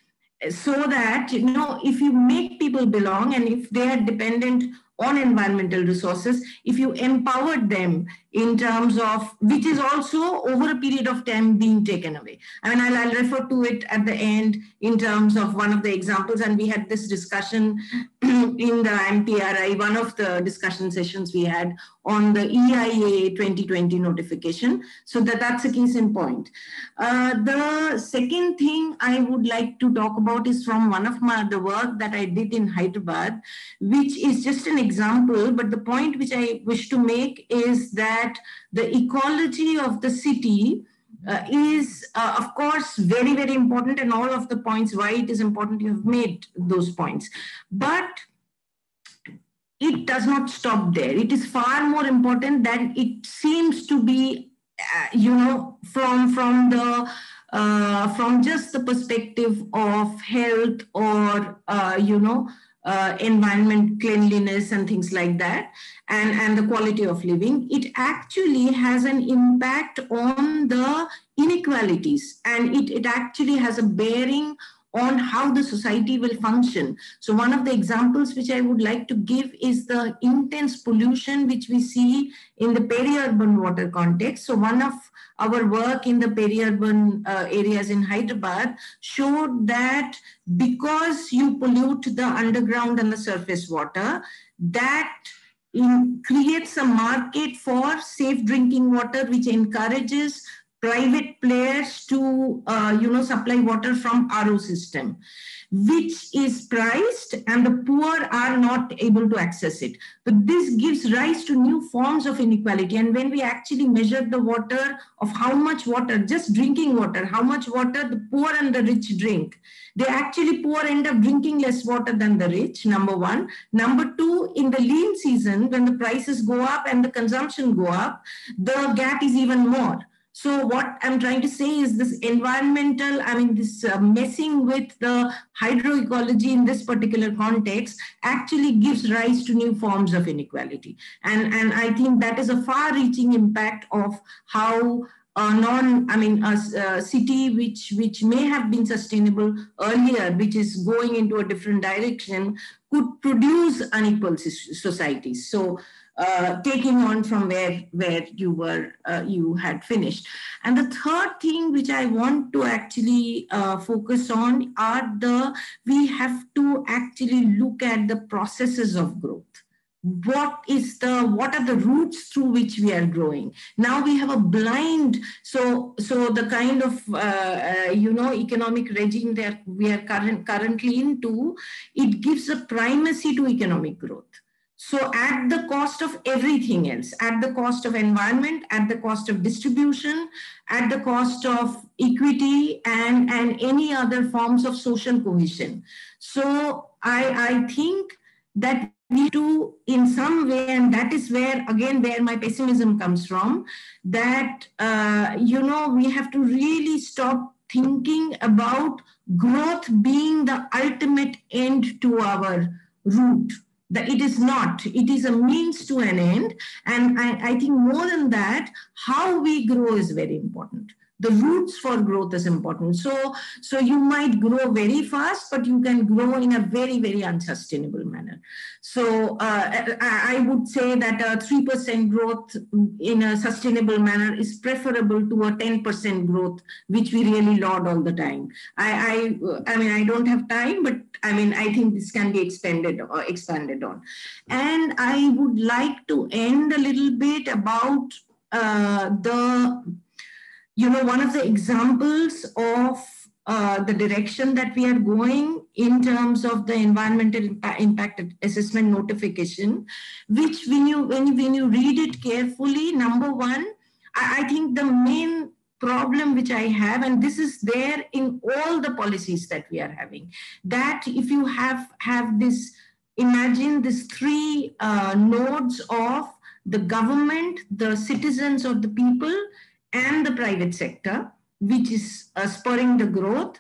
So that you know if you make people belong and if they are dependent on environmental resources if you empowered them in terms of which is also over a period of time being taken away. I mean I'll, I'll, refer to it at the end in terms of one of the examples and we had this discussion in the IMPRI one of the discussion sessions we had on the eia 2020 notification. So that that's a case in point. Uh, the second thing i would like to talk about is from one of my the work that i did in hyderabad which is just an example but the point which i wish to make is that the ecology of the city uh, is, uh, of course, very, very important, and all of the points why it is important, you have made those points. But it does not stop there. It is far more important than it seems to be, uh, you know, from from the uh, from just the perspective of health or uh, you know uh, environment cleanliness and things like that and, and the quality of living, it actually has an impact on the inequalities and it, it actually has a bearing on how the society will function. So one of the examples which I would like to give is the intense pollution which we see in the peri-urban water context. So one of our work in the peri-urban uh, areas in Hyderabad showed that because you pollute the underground and the surface water, that in, creates a market for safe drinking water, which encourages private players to uh, you know supply water from RO system, which is priced and the poor are not able to access it. But this gives rise to new forms of inequality. And when we actually measure the water of how much water, just drinking water, how much water the poor and the rich drink, they actually poor end up drinking less water than the rich, number one. Number two, in the lean season, when the prices go up and the consumption go up, the gap is even more. So what I'm trying to say is this environmental, I mean, this uh, messing with the hydroecology in this particular context actually gives rise to new forms of inequality. And, and I think that is a far reaching impact of how a non, I mean, a, a, city which which may have been sustainable earlier, which is going into a different direction, could produce unequal societies. So, uh, taking on from where where you were uh, you had finished, and the third thing which I want to actually uh, focus on are the we have to actually look at the processes of growth. What is the what are the roots through which we are growing? Now we have a blind so so the kind of uh, uh, you know economic regime that we are current, currently into it gives a primacy to economic growth so at the cost of everything else at the cost of environment at the cost of distribution at the cost of equity and and any other forms of social cohesion. So i i think that we do in some way and that is where again where my pessimism comes from that uh, you know we have to really stop thinking about growth being the ultimate end to our route that it is not. It is a means to an end. And I, I think more than that how we grow is very important the roots for growth is important. So so you might grow very fast but you can grow in a very very unsustainable manner. So uh, I, would say that a 3% growth in a sustainable manner is preferable to a 10% growth which we really laud all the time. I i i mean i don't have time but i mean i think this can be expanded or expanded on. And i would like to end a little bit about uh, the you know, one of the examples of uh, the direction that we are going in terms of the environmental impact, assessment notification, which when you, when, when you read it carefully, number one, I, I think the main problem which I have, and this is there in all the policies that we are having, that if you have, have this, imagine these three uh, nodes of the government, the citizens or the people, and the private sector, which is uh, spurring the growth.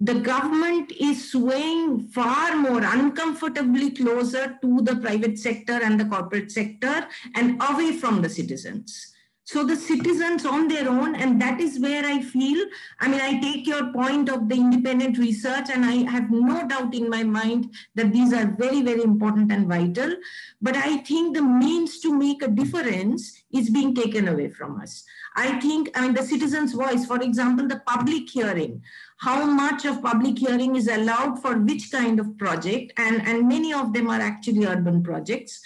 The government is swaying far more uncomfortably closer to the private sector and the corporate sector and away from the citizens. So the citizens on their own, and that is where I feel, I mean, I take your point of the independent research, and I have no doubt in my mind that these are very, very important and vital. But I think the means to make a difference is being taken away from us. I think, I mean, the citizen's voice, for example, the public hearing, how much of public hearing is allowed for which kind of project, and, and many of them are actually urban projects,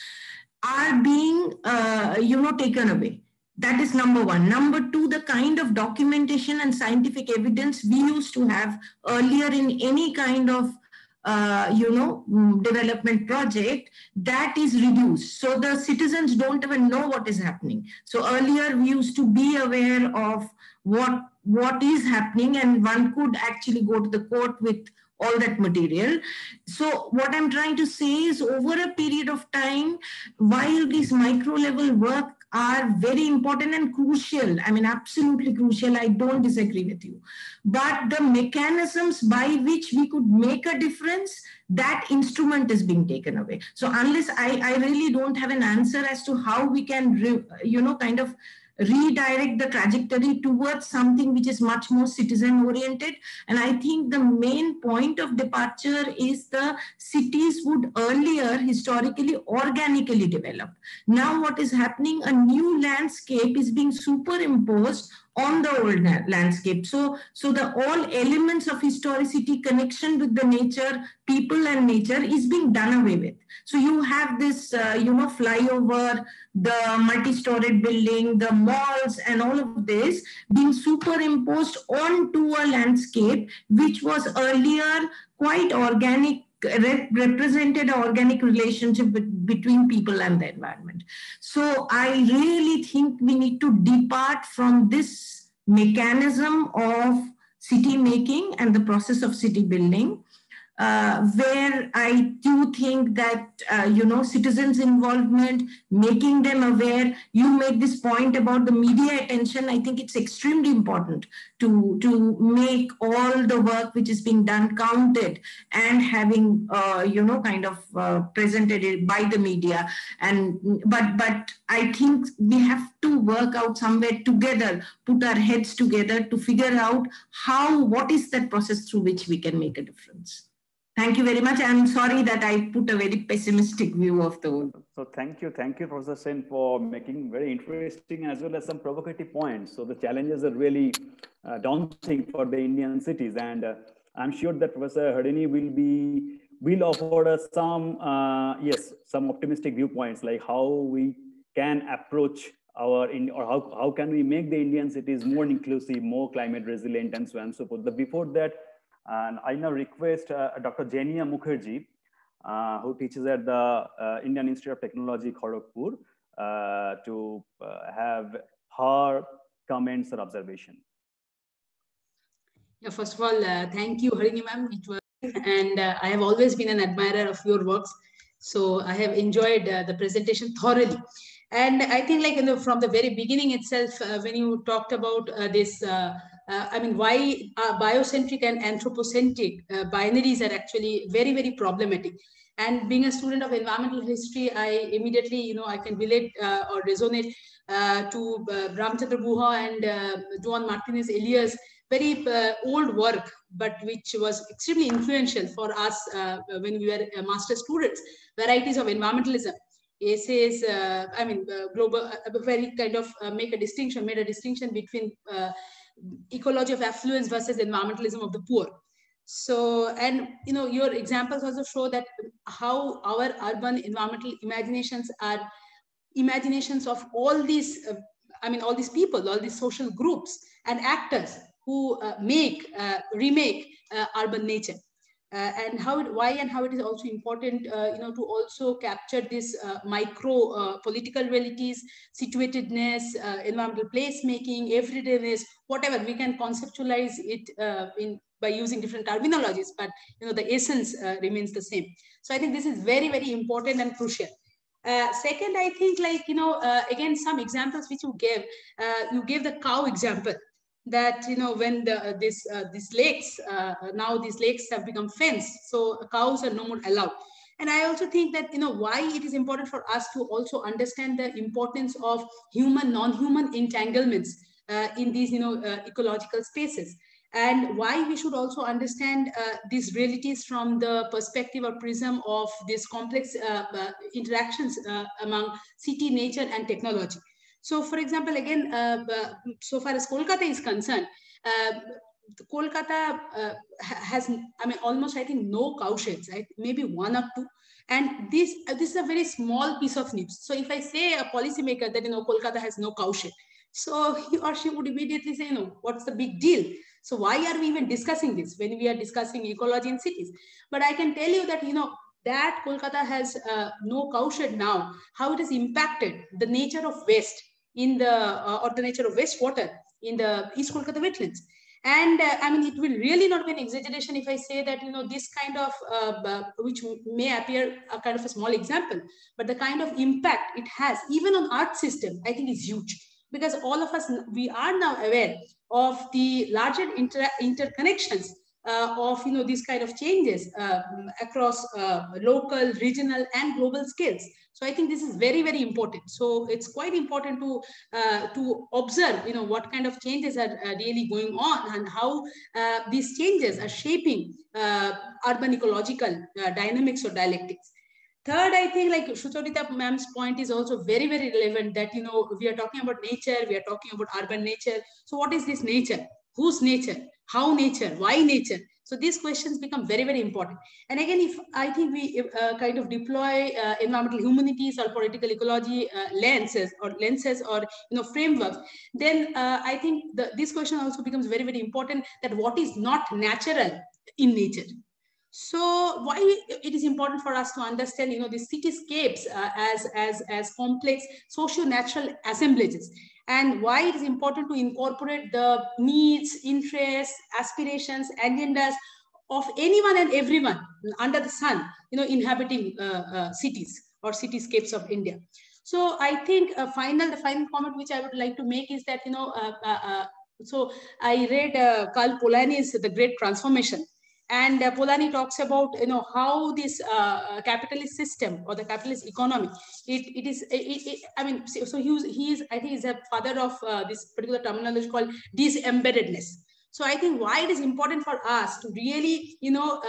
are being, uh, you know, taken away. That is number one. Number two, the kind of documentation and scientific evidence we used to have earlier in any kind of uh, you know, mm, development project, that is reduced. So the citizens don't even know what is happening. So earlier we used to be aware of what what is happening, and one could actually go to the court with all that material. So what I'm trying to say is over a period of time, while this micro level work are very important and crucial. I mean, absolutely crucial. I don't disagree with you. But the mechanisms by which we could make a difference, that instrument is being taken away. So unless I, I really don't have an answer as to how we can, you know, kind of redirect the trajectory towards something which is much more citizen oriented and i think the main point of departure is the cities would earlier historically organically develop. Now what is happening a new landscape is being superimposed on the old landscape. So, so the all elements of historicity, connection with the nature, people and nature is being done away with. So you have this, uh, you know, flyover, the multi-storied building, the malls and all of this being superimposed onto a landscape which was earlier quite organic represented an organic relationship between people and the environment. So I really think we need to depart from this mechanism of city making and the process of city building. Uh, where I do think that, uh, you know, citizens' involvement, making them aware, you make this point about the media attention. I think it's extremely important to, to make all the work which is being done counted and having, uh, you know, kind of uh, presented it by the media. And, but, but I think we have to work out somewhere together, put our heads together to figure out how, what is that process through which we can make a difference. Thank you very much. I'm sorry that I put a very pessimistic view of the world. So thank you. Thank you, Professor Sen, for making very interesting as well as some provocative points. So the challenges are really uh, daunting for the Indian cities. And uh, I'm sure that Professor Harini will be will offer us some, uh, yes, some optimistic viewpoints, like how we can approach our, in, or how, how can we make the Indian cities more inclusive, more climate resilient, and so on and so forth. But before that, and I now request uh, Dr. Jenia Mukherjee, uh, who teaches at the uh, Indian Institute of Technology, Kharagpur, uh, to uh, have her comments or observation. Yeah, first of all, uh, thank you, Harini ma'am. And I have always been an admirer of your works. So I have enjoyed the presentation thoroughly. And I think like from the very beginning itself, when you talked about this uh, I mean, why biocentric and anthropocentric uh, binaries are actually very, very problematic. And being a student of environmental history, I immediately, you know, I can relate uh, or resonate uh, to uh, Ramchandra and uh, Juan Martinez Alier very old work, but which was extremely influential for us when we were master students, varieties of environmentalism essays, uh, I mean, uh, global, uh, very kind of make a distinction, made a distinction between ecology of affluence versus environmentalism of the poor. So, and you know, your examples also show that how our urban environmental imaginations are imaginations of all these, uh, I mean, all these people, all these social groups and actors who uh, make, uh, remake uh, urban nature uh, and how it, why and how it is also important, uh, you know, to also capture this uh, micro uh, political realities, situatedness, uh, environmental placemaking, everydayness, whatever we can conceptualize it uh, in by using different terminologies, but you know the essence remains the same. So I think this is very very important and crucial. second, I think like you know again some examples which you gave, you gave the cow example that you know when the this uh, these lakes uh, now these lakes have become fenced so cows are no more allowed. And i also think that you know why it is important for us to also understand the importance of human non-human entanglements uh, in these you know uh, ecological spaces. And why we should also understand uh, these realities from the perspective or prism of these complex uh, interactions among city nature and technology so for example, again, uh, so far as Kolkata is concerned, uh, Kolkata uh, has, I mean, almost, I think, no cow sheds, right? Maybe one or two. And this, uh, this is a very small piece of news. So if I say a policymaker that, you know, Kolkata has no cow shed, so he or she would immediately say, you know, what's the big deal? So why are we even discussing this when we are discussing ecology in cities? But I can tell you that, you know, that Kolkata has uh, no cowshed now, how it has impacted the nature of waste in the uh, or the nature of wastewater in the East Kolkata wetlands. And uh, I mean, it will really not be an exaggeration if I say that, you know, this kind of, uh, which may appear a kind of a small example, but the kind of impact it has, even on art system, I think is huge. Because all of us, we are now aware of the larger inter interconnections uh, of you know these kind of changes uh, across uh, local, regional, and global scales. So I think this is very, very important. So it's quite important to uh, to observe, you know, what kind of changes are really going on and how uh, these changes are shaping uh, urban ecological dynamics or dialectics. Third, I think like Sucharita ma'am's point is also very, very relevant that, you know, we are talking about nature, we are talking about urban nature. So what is this nature? Whose nature? How nature? Why nature? So these questions become very, very important. And again, if I think we uh, kind of deploy uh, environmental humanities or political ecology uh, lenses or lenses or you know frameworks, then uh, I think the, this question also becomes very, very important that what is not natural in nature. So why it is important for us to understand, you know, the cityscapes uh, as, as, as complex socio-natural assemblages and why it is important to incorporate the needs, interests, aspirations, agendas of anyone and everyone under the sun, you know, inhabiting uh, uh, cities or cityscapes of India. So I think a final, the final comment which I would like to make is that, you know, uh, uh, uh so I read uh, Karl Polanyi's The Great Transformation. And uh, Polanyi talks about, you know, how this uh, capitalist system or the capitalist economy, it, it is, it, it, I mean, so he was, he is, I think he's a father of this particular terminology called disembeddedness. So I think why it is important for us to really, you know,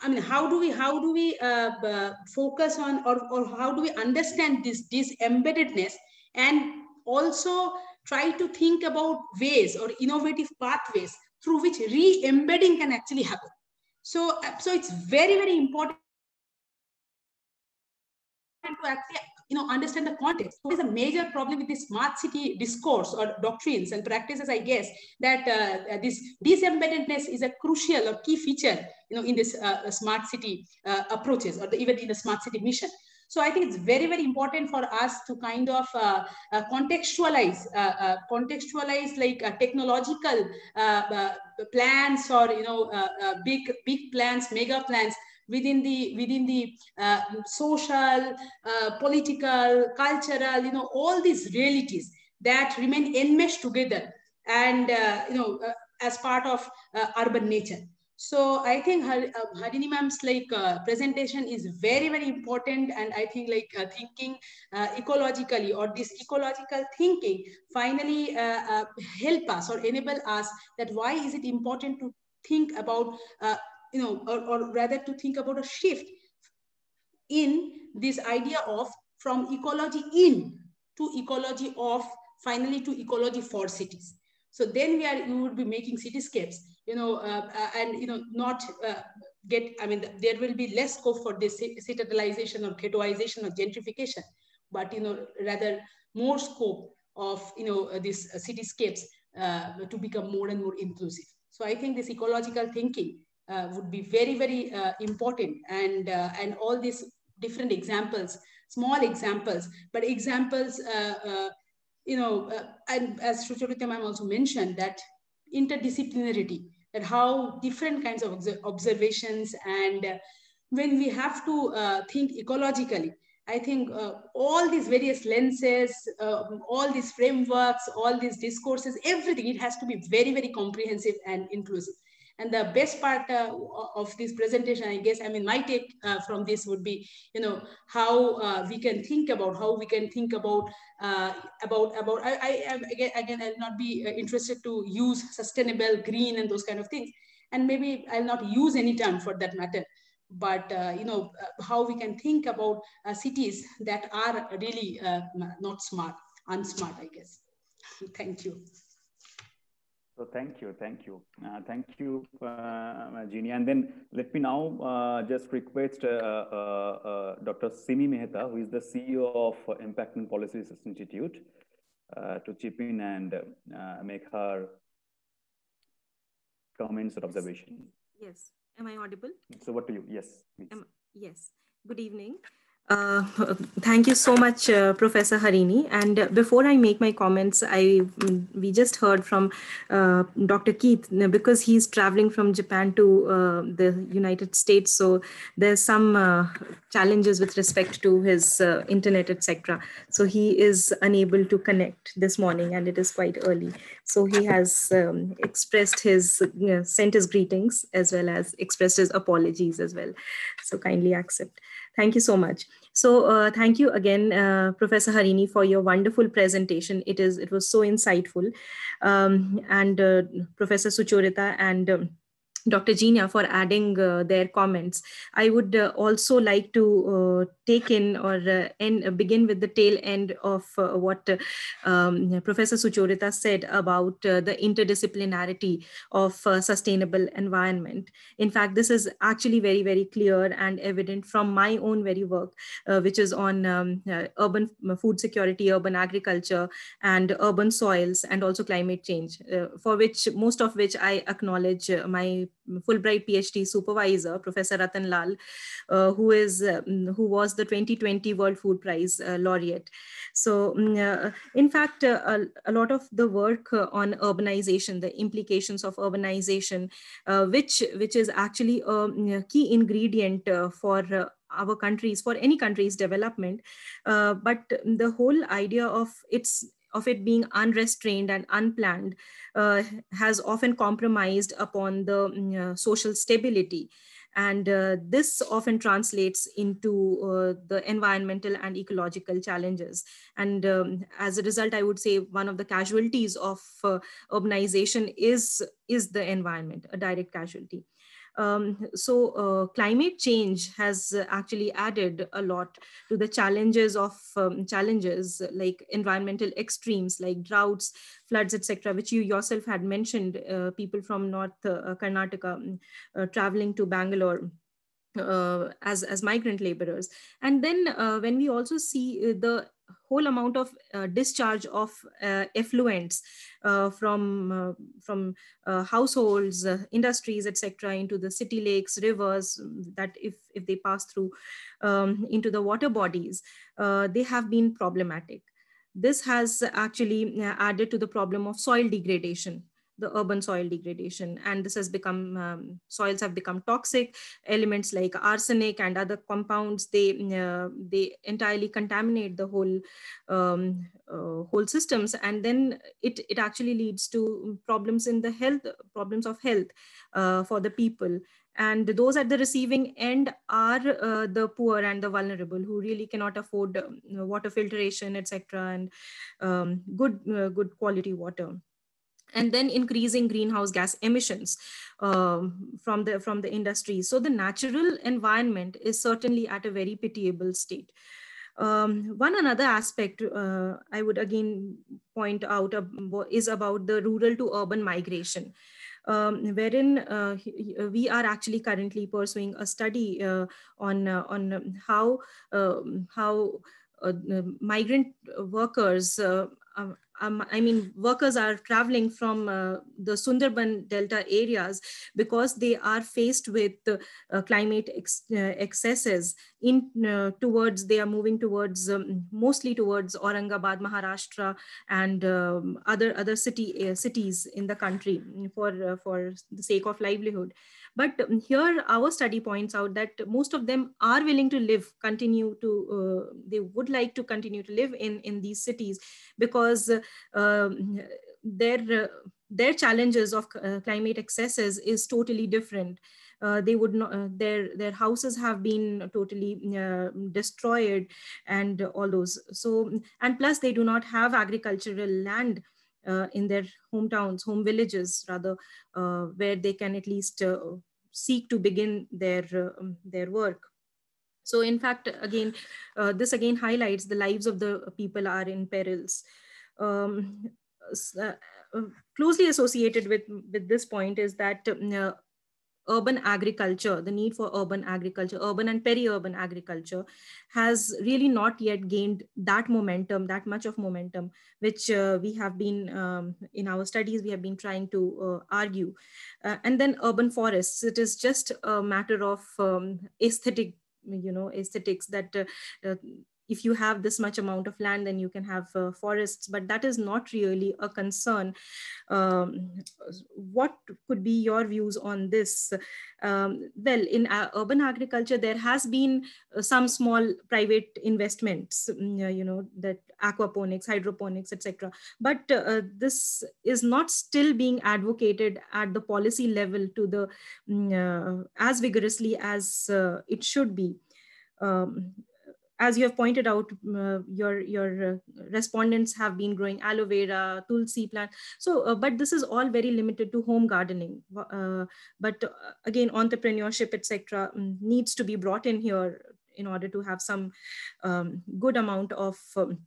I mean, how do we how do we uh, uh, focus on or, or how do we understand this this embeddedness and also try to think about ways or innovative pathways through which re-embedding can actually happen. So, uh, so it's very, very important to actually you know, understand the context. There's a major problem with this smart city discourse or doctrines and practices, I guess, that uh, this disembeddedness is a crucial or key feature, you know, in this uh, smart city uh, approaches or the, even in the smart city mission. So I think it's very, very important for us to kind of uh, uh, contextualize, uh, uh contextualize like uh, technological uh, plans or, you know, big, big plans, mega plans within the within the uh, social, uh, political, cultural, you know, all these realities that remain enmeshed together and uh, you know as part of urban nature. So I think Har, uh, ma'am's like uh, presentation is very very important, and I think like uh, thinking uh, ecologically or this ecological thinking finally help us or enable us that why is it important to think about you know, or, or rather to think about a shift in this idea of from ecology in to ecology of finally to ecology for cities. So then we are, you would be making cityscapes, you know, uh, uh, and, you know, not uh, get, I mean, there will be less scope for this citadelization or ghettoization or gentrification, but, you know, rather more scope of, you know, uh, these cityscapes uh, to become more and more inclusive. So I think this ecological thinking uh, would be very, very uh, important. And, uh, and all these different examples, small examples, but examples, you know, and as Sucharita ma'am also mentioned that interdisciplinarity, that how different kinds of observations and when we have to uh, think ecologically, I think uh, all these various lenses, uh, all these frameworks, all these discourses, everything, it has to be very, very comprehensive and inclusive. And the best part uh, of this presentation, I guess, I mean, my take uh, from this would be, you know, how uh, we can think about how we can think about uh, about about. I, I again, again, I'll not be uh, interested to use sustainable, green, and those kind of things. And maybe I'll not use any term for that matter but uh, you know uh, how we can think about uh, cities that are really uh, not smart unsmart i guess thank you so thank you, thank you, uh, thank you, uh, Jenia. And then let me now uh, just request uh, uh, uh, Dr. Simi Mehta, who is the CEO of Impact and Policy Research Institute, to chip in and make her comments or observation. Yes. Am I audible? So what do you? Yes. Am, yes. Good evening. Uh, thank you so much, uh, Professor Harini. And uh, before I make my comments, I we just heard from uh, Dr. Keith because he's traveling from Japan to uh, the United States. So there's some uh, challenges with respect to his internet, etc. So he is unable to connect this morning, and it is quite early. So he has um, expressed his you know, sent his greetings as well as expressed his apologies as well. So kindly accept. Thank you so much. So uh, thank you again, uh, Professor Harini, for your wonderful presentation. It is it was so insightful, um, and uh, Professor Sucharita and. Um, Dr. Jenia for adding uh, their comments. I would uh, also like to uh, take in or uh, end, uh, begin with the tail end of uh, what um, Professor Sucharita said about the interdisciplinarity of sustainable environment. In fact, this is actually very, very clear and evident from my own very work, which is on um, urban food security, urban agriculture, and urban soils, and also climate change, for which most of which I acknowledge my Fulbright PhD supervisor, Professor Rattan Lal, uh, who is um, who was the 2020 World Food Prize uh, laureate. So, mm, in fact, a, a, lot of the work on urbanization, the implications of urbanization, which which is actually a key ingredient for our countries for any country's development uh, but the whole idea of its of it being unrestrained and unplanned uh, has often compromised upon the mm, uh, social stability. And uh, this often translates into uh, the environmental and ecological challenges. And um, as a result i would say one of the casualties of urbanization is is the environment a direct casualty um, so uh, climate change has actually added a lot to the challenges of um, challenges like environmental extremes like droughts, floods, etc., which you yourself had mentioned, uh, people from North uh, Karnataka um, uh, traveling to Bangalore. Uh, as as migrant laborers and then uh, when we also see the whole amount of uh, discharge of uh, effluents uh, from uh, from uh, households, uh, industries, etc., into the city lakes, rivers. That if if they pass through um, into the water bodies, they have been problematic. This has actually added to the problem of soil degradation the urban soil degradation. And this has become um, soils have become toxic. Elements like arsenic and other compounds they uh, they entirely contaminate the whole um, uh, whole systems. And then it it actually leads to problems in the health problems of health uh, for the people. And those at the receiving end are uh, the poor and the vulnerable who really cannot afford um, water filtration etc and um, good uh, good quality water and then increasing greenhouse gas emissions um, from the from the industry. So the natural environment is certainly at a very pitiable state. Um, one another aspect uh, I would again point out uh, is about the rural to urban migration, um, wherein uh, we are actually currently pursuing a study uh, on uh, on how um, how uh, migrant workers um, I mean, workers are traveling from uh, the Sundarban Delta areas because they are faced with uh, climate ex uh, excesses in uh, towards, they are moving towards, um, mostly towards Aurangabad, Maharashtra, and um, other, other city, uh, cities in the country for, for the sake of livelihood. But um, here our study points out that most of them are willing to live, continue to, they would like to continue to live in, in these cities because um, their their challenges of uh, climate excesses is totally different. Uh, they would not uh, their their houses have been totally uh, destroyed and all those so and plus they do not have agricultural land uh, in their hometowns home villages rather uh, where they can at least seek to begin their um, their work. So in fact again this again highlights the lives of the people are in perils. Um, uh, uh, closely associated with, with this point is that uh, urban agriculture, the need for urban agriculture, urban and peri-urban agriculture has really not yet gained that momentum, that much of momentum, which uh, we have been, um, in our studies, we have been trying to uh, argue. Uh, and then urban forests, it is just a matter of um, aesthetic, you know, aesthetics that if you have this much amount of land, then you can have uh, forests, but that is not really a concern. Um, what could be your views on this? Um, well, in uh, urban agriculture, there has been uh, some small private investments, mm, you know, that aquaponics, hydroponics, etc. But uh, this is not still being advocated at the policy level to the mm, uh, as vigorously as uh, it should be. Um, as you have pointed out, uh, your your uh, respondents have been growing aloe vera, tulsi plant. So, uh, but this is all very limited to home gardening. Uh, but uh, again, entrepreneurship, etc., mm, needs to be brought in here in order to have some um, good amount of um,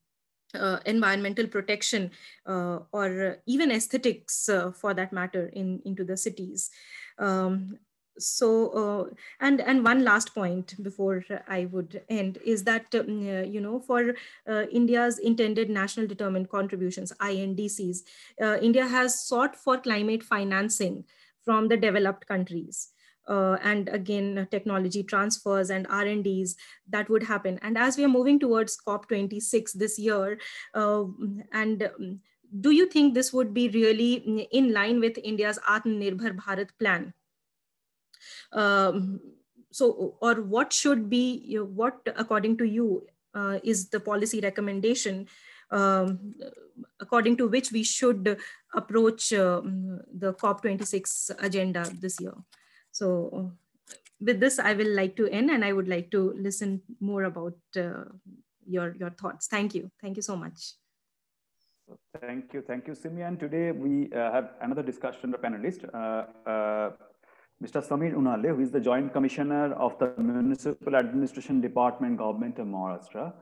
uh, environmental protection or even aesthetics for that matter in into the cities um, so uh, and and one last point before i would end is that um, uh, you know for uh, india's intended national determined contributions indcs india has sought for climate financing from the developed countries. Uh, and again technology transfers and r&ds that would happen and as we are moving towards cop26 this year uh, and um, do you think this would be really in line with india's atmanirbhar bharat plan um, so or what should be you know, what according to you uh, is the policy recommendation um, according to which we should approach um, the COP26 agenda this year. So with this, I will like to end and I would like to listen more about uh, your, your thoughts. Thank you. Thank you so much. Thank you. Thank you, Simi. And today we uh, have another discussion, the panelist, uh, uh Mr. Samir Unhale, who is the Joint Commissioner of the Municipal Administration Department, Government of Maharashtra.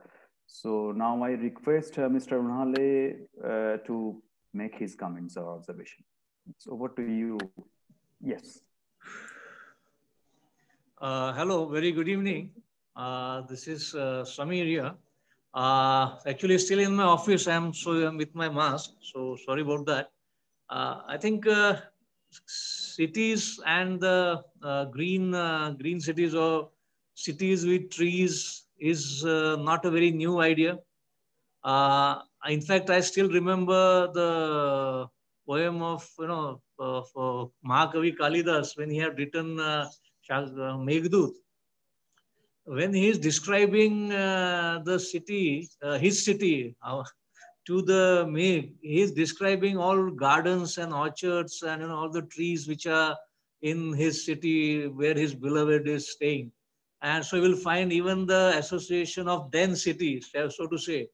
So now I request uh, Mr. Unhale uh, to make his comments or observation. So over to you. Yes. Uh, hello, very good evening. Uh, this is uh, Samir here. Uh, actually, still in my office. I'm so I'm with my mask. So sorry about that. Uh, I think cities and the green green cities or cities with trees is not a very new idea. in fact, I still remember the poem of you know of Mahakavi Kalidas when he had written uh, Meghdut, when he is describing uh, the city, uh, his city, uh, to the Megh, he is describing all gardens and orchards and you know, all the trees which are in his city where his beloved is staying. And so you will find even the association of dense cities, so to say.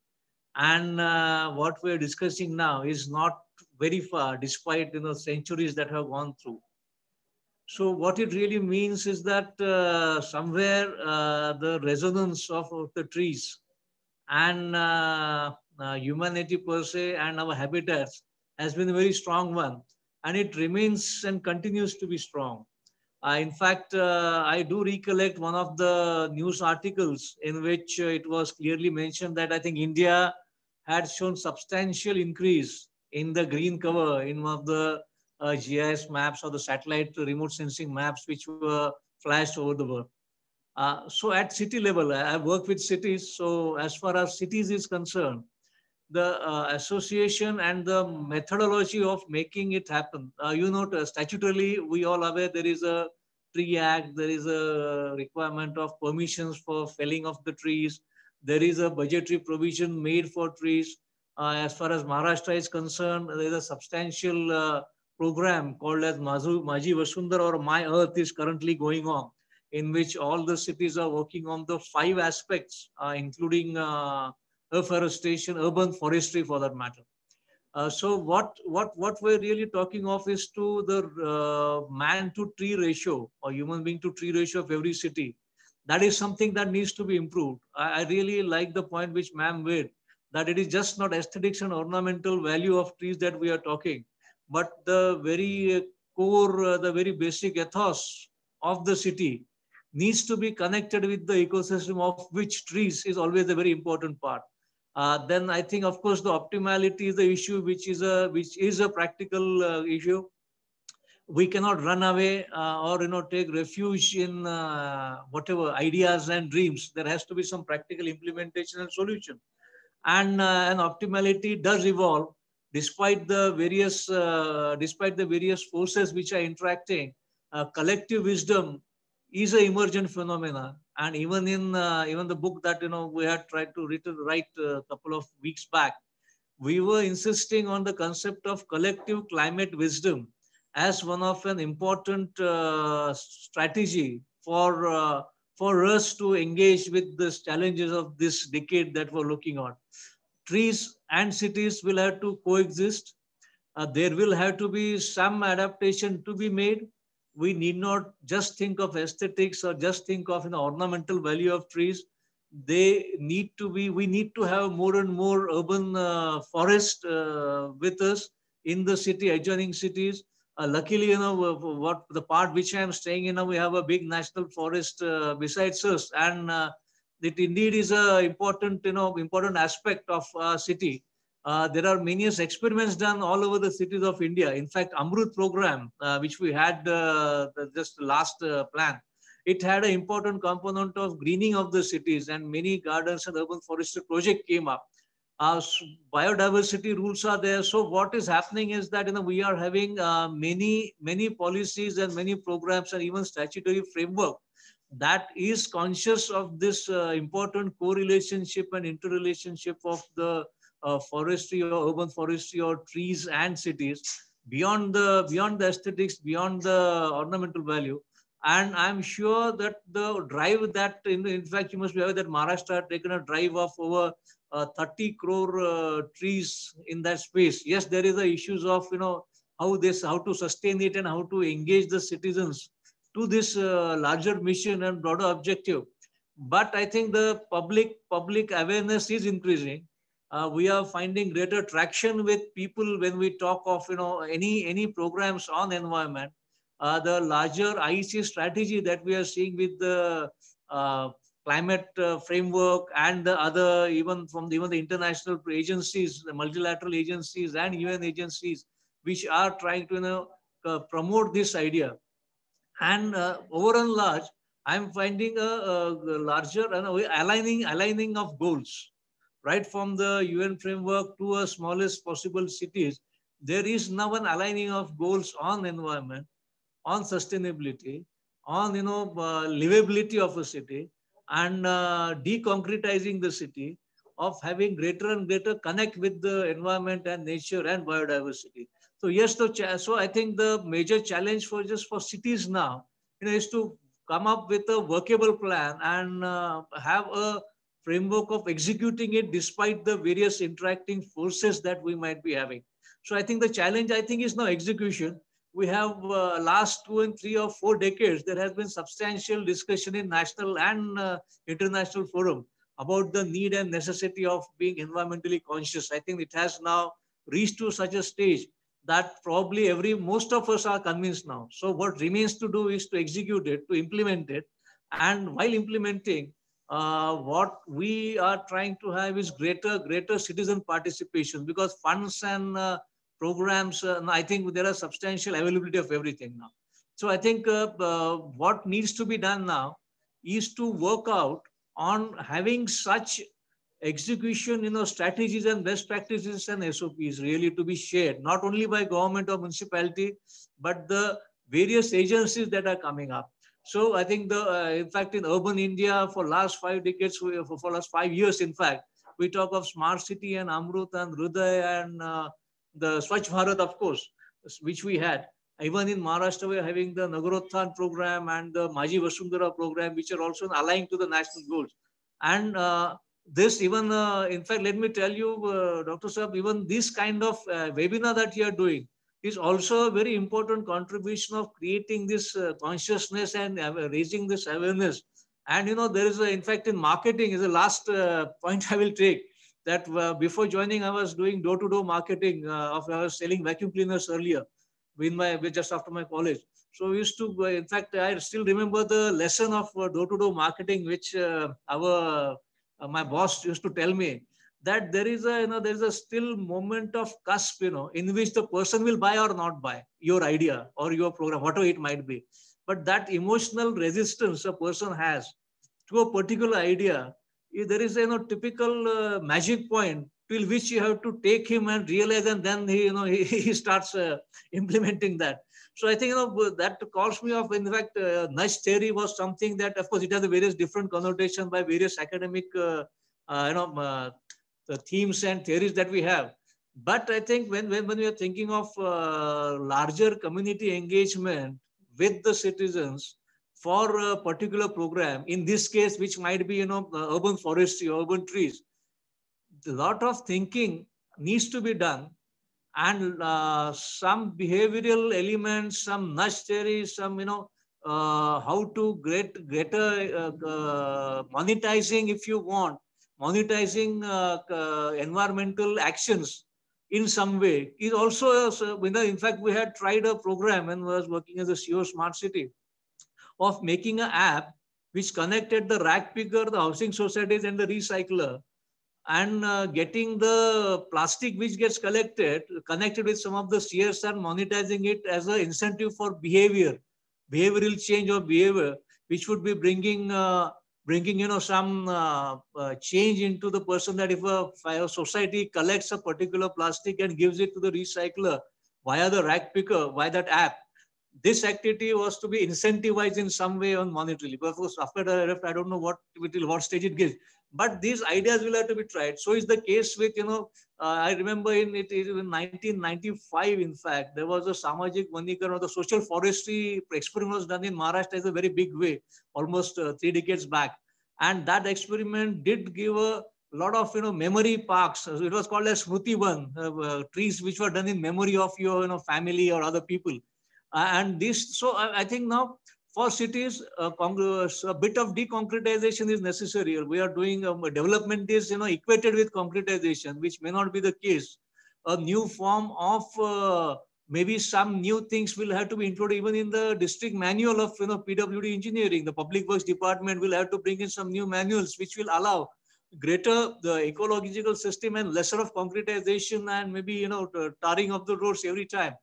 And uh, what we're discussing now is not very far, despite you know centuries that have gone through. So what it really means is that uh, somewhere uh, the resonance of, of, the trees and uh, uh, humanity per se and our habitats has been a very strong one. And it remains and continues to be strong. Uh, in fact, uh, I do recollect one of the news articles in which it was clearly mentioned that I think India had shown substantial increase in the green cover in one of the uh, GIS maps or the satellite remote sensing maps which were flashed over the world. Uh, so at city level, I work with cities. So as far as cities is concerned, the uh, association and the methodology of making it happen. Uh, you know, statutorily, we all aware there is a tree act, there is a requirement of permissions for felling of the trees. There is a budgetary provision made for trees. Uh, as far as Maharashtra is concerned, there is a substantial uh, program called as Mazu, Maji Vasundhara or My Earth is currently going on, in which all the cities are working on the five aspects, uh, including uh, afforestation, urban forestry for that matter. Uh, so what, what, what we're really talking of is to the uh, man to tree ratio or human being to tree ratio of every city. That is something that needs to be improved. I, I really like the point which ma'am made that it is just not aesthetics and ornamental value of trees that we are talking but the very core, uh, the very basic ethos of the city needs to be connected with the ecosystem of which trees is always a very important part. Uh, then I think, of course, the optimality is the issue, which is a which is a practical uh, issue. We cannot run away uh, or you know take refuge in uh, whatever ideas and dreams. There has to be some practical implementation and solution, and uh, an optimality does evolve despite the various uh, despite the various forces which are interacting, collective wisdom is an emergent phenomena. And even in uh, even the book that you know we had tried to write a couple of weeks back, we were insisting on the concept of collective climate wisdom as one of an important uh, strategy for uh, for us to engage with the challenges of this decade that we're looking at trees and cities will have to coexist. Uh, there will have to be some adaptation to be made. We need not just think of aesthetics or just think of an ornamental value of trees. They need to be, we need to have more and more urban uh, forest uh, with us in the city, adjoining cities. Uh, luckily, you know, what the part which I am staying in, we have a big national forest uh, besides us. And uh, it indeed is a important, you know, important aspect of a city. Uh, there are many experiments done all over the cities of India. In fact, Amrut program, uh, which we had uh, just last uh, plan, it had an important component of greening of the cities and many gardens and urban forestry project came up. Uh, biodiversity rules are there. So what is happening is that you know, we are having many, many policies and many programs and even statutory framework that is conscious of this important co-relationship and interrelationship of the uh, forestry or urban forestry or trees and cities beyond the beyond the aesthetics, beyond the ornamental value. And I'm sure that the drive that, in, in fact, you must be aware that Maharashtra had taken a drive of over uh, 30 crore uh, trees in that space. Yes, there is the issues of, you know, how this, how to sustain it and how to engage the citizens to this uh, larger mission and broader objective. But I think the public public awareness is increasing uh, we are finding greater traction with people when we talk of you know any any programs on environment. Uh, the larger IEC strategy that we are seeing with the uh, climate uh, framework and the other even from the, even the international agencies, the multilateral agencies and UN agencies, which are trying to you know uh, promote this idea. And uh, over and large, I'm finding a, a larger aligning aligning of goals right from the UN framework to a smallest possible cities, there is now an aligning of goals on environment, on sustainability, on you know uh, livability of a city, and uh, deconcretizing the city, of having greater and greater connect with the environment and nature and biodiversity. So yes, so, so I think the major challenge for just for cities now, you know, is to come up with a workable plan and uh, have a framework of executing it despite the various interacting forces that we might be having. So I think the challenge, I think, is now execution. We have uh, last two and three or four decades, there has been substantial discussion in national and uh, international forum about the need and necessity of being environmentally conscious. I think it has now reached to such a stage that probably every most of us are convinced now. So what remains to do is to execute it, to implement it. And while implementing, uh, what we are trying to have is greater, greater citizen participation because funds and uh, programs, uh, I think there are substantial availability of everything now. So I think uh, uh, what needs to be done now is to work out on having such execution, you know, strategies and best practices and SOPs really to be shared, not only by government or municipality, but the various agencies that are coming up. So I think the, uh, in fact, in urban India for last five decades, for, for last five years, in fact, we talk of smart city and Amrut and Hriday and uh, the Swachh Bharat, of course, which we had. Even in Maharashtra, we're having the Nagarotthan program and the Maji Vasundhara program, which are also aligned to the national goals. And uh, this even, uh, in fact, let me tell you, uh, Dr. Saab, even this kind of uh, webinar that you are doing, is also a very important contribution of creating this uh, consciousness and uh, raising this awareness. And you know, there is a, in fact, in marketing is the last uh, point I will take that uh, before joining, I was doing door-to-door -door marketing uh, of I was selling vacuum cleaners earlier, in my just after my college. So we used to, uh, in fact, I still remember the lesson of door-to-door -door marketing, which our my boss used to tell me that there is a you know there is a still moment of cusp you know in which the person will buy or not buy your idea or your program whatever it might be. But that emotional resistance a person has to a particular idea if there is a you know typical uh, magic point till which you have to take him and realize and then he you know he, he starts uh, implementing that. So i think you know that calls me off. In fact uh, nudge theory was something that of course it has a various different connotations by various academic uh, uh, you know uh, the themes and theories that we have. But I think when, when, when we are thinking of uh, larger community engagement with the citizens for a particular program, in this case, which might be, you know, uh, urban forestry, urban trees, a lot of thinking needs to be done and uh, some behavioral elements, some nudge theory, some, you know, uh, how to get greater uh, uh, monetizing if you want monetizing uh, uh, environmental actions in some way is also, you know, in fact, we had tried a program and was working as a CEO Smart City of making an app which connected the rag picker, the housing societies, and the recycler and uh, getting the plastic which gets collected connected with some of the CSR and monetizing it as an incentive for behavior, behavioral change of behavior, which would be bringing uh, bringing you know some uh, uh, change into the person that if a, society collects a particular plastic and gives it to the recycler via the rag picker via that app this activity was to be incentivized in some way on monetarily but of course after that i don't know what what stage it gives but these ideas will have to be tried. So is the case with, you know, I remember in it in 1995, in fact, there was a Samajik Vanikar or the social forestry experiment was done in Maharashtra in a very big way, almost uh, three decades back. And that experiment did give a lot of, you know, memory parks. It was called as Smruti Van, uh, uh, trees which were done in memory of your, you know, family or other people. Uh, and this, so I, I think now for cities, uh, a bit of deconcretization is necessary. We are doing um, development is you know equated with concretization, which may not be the case. A new form of uh, maybe some new things will have to be included even in the district manual of you know PWD engineering. The public works department will have to bring in some new manuals which will allow greater the ecological system and lesser of concretization and maybe you know tarring of the roads every time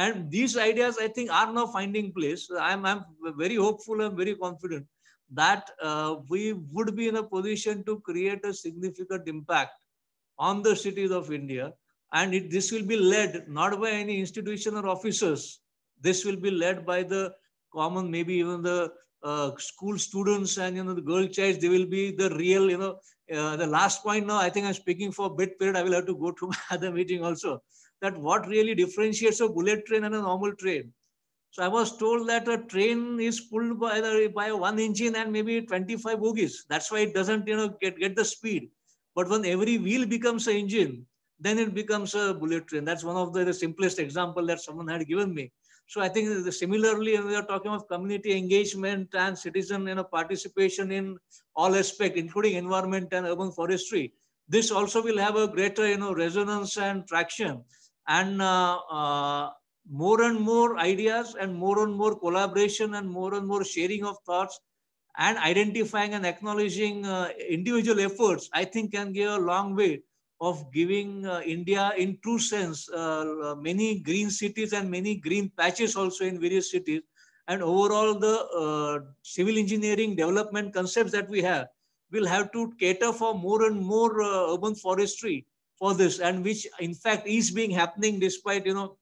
and these ideas, I think, are now finding place. I'm, I'm very hopeful, I'm very confident that uh, we would be in a position to create a significant impact on the cities of India. And it, this will be led not by any institution or officers. This will be led by the common, maybe even the uh, school students and you know the girl child. They will be the real, you know. Uh, the last point now, I think I'm speaking for a bit period. I will have to go to my other meeting also that what really differentiates a bullet train and a normal train. So I was told that a train is pulled by the by one engine and maybe 25 bogies. That's why it doesn't you know get, get the speed. But when every wheel becomes an engine, then it becomes a bullet train. That's one of the, the simplest example that someone had given me. So I think similarly, we are talking of community engagement and citizen you know, participation in all aspects, including environment and urban forestry. This also will have a greater you know, resonance and traction and uh, uh, more and more ideas and more and more collaboration and more and more sharing of thoughts and identifying and acknowledging uh, individual efforts, I think can go a long way of giving uh, India in true sense uh, many green cities and many green patches also in various cities. And overall the uh, civil engineering development concepts that we have will have to cater for more and more urban forestry for this and which in fact is being happening despite you know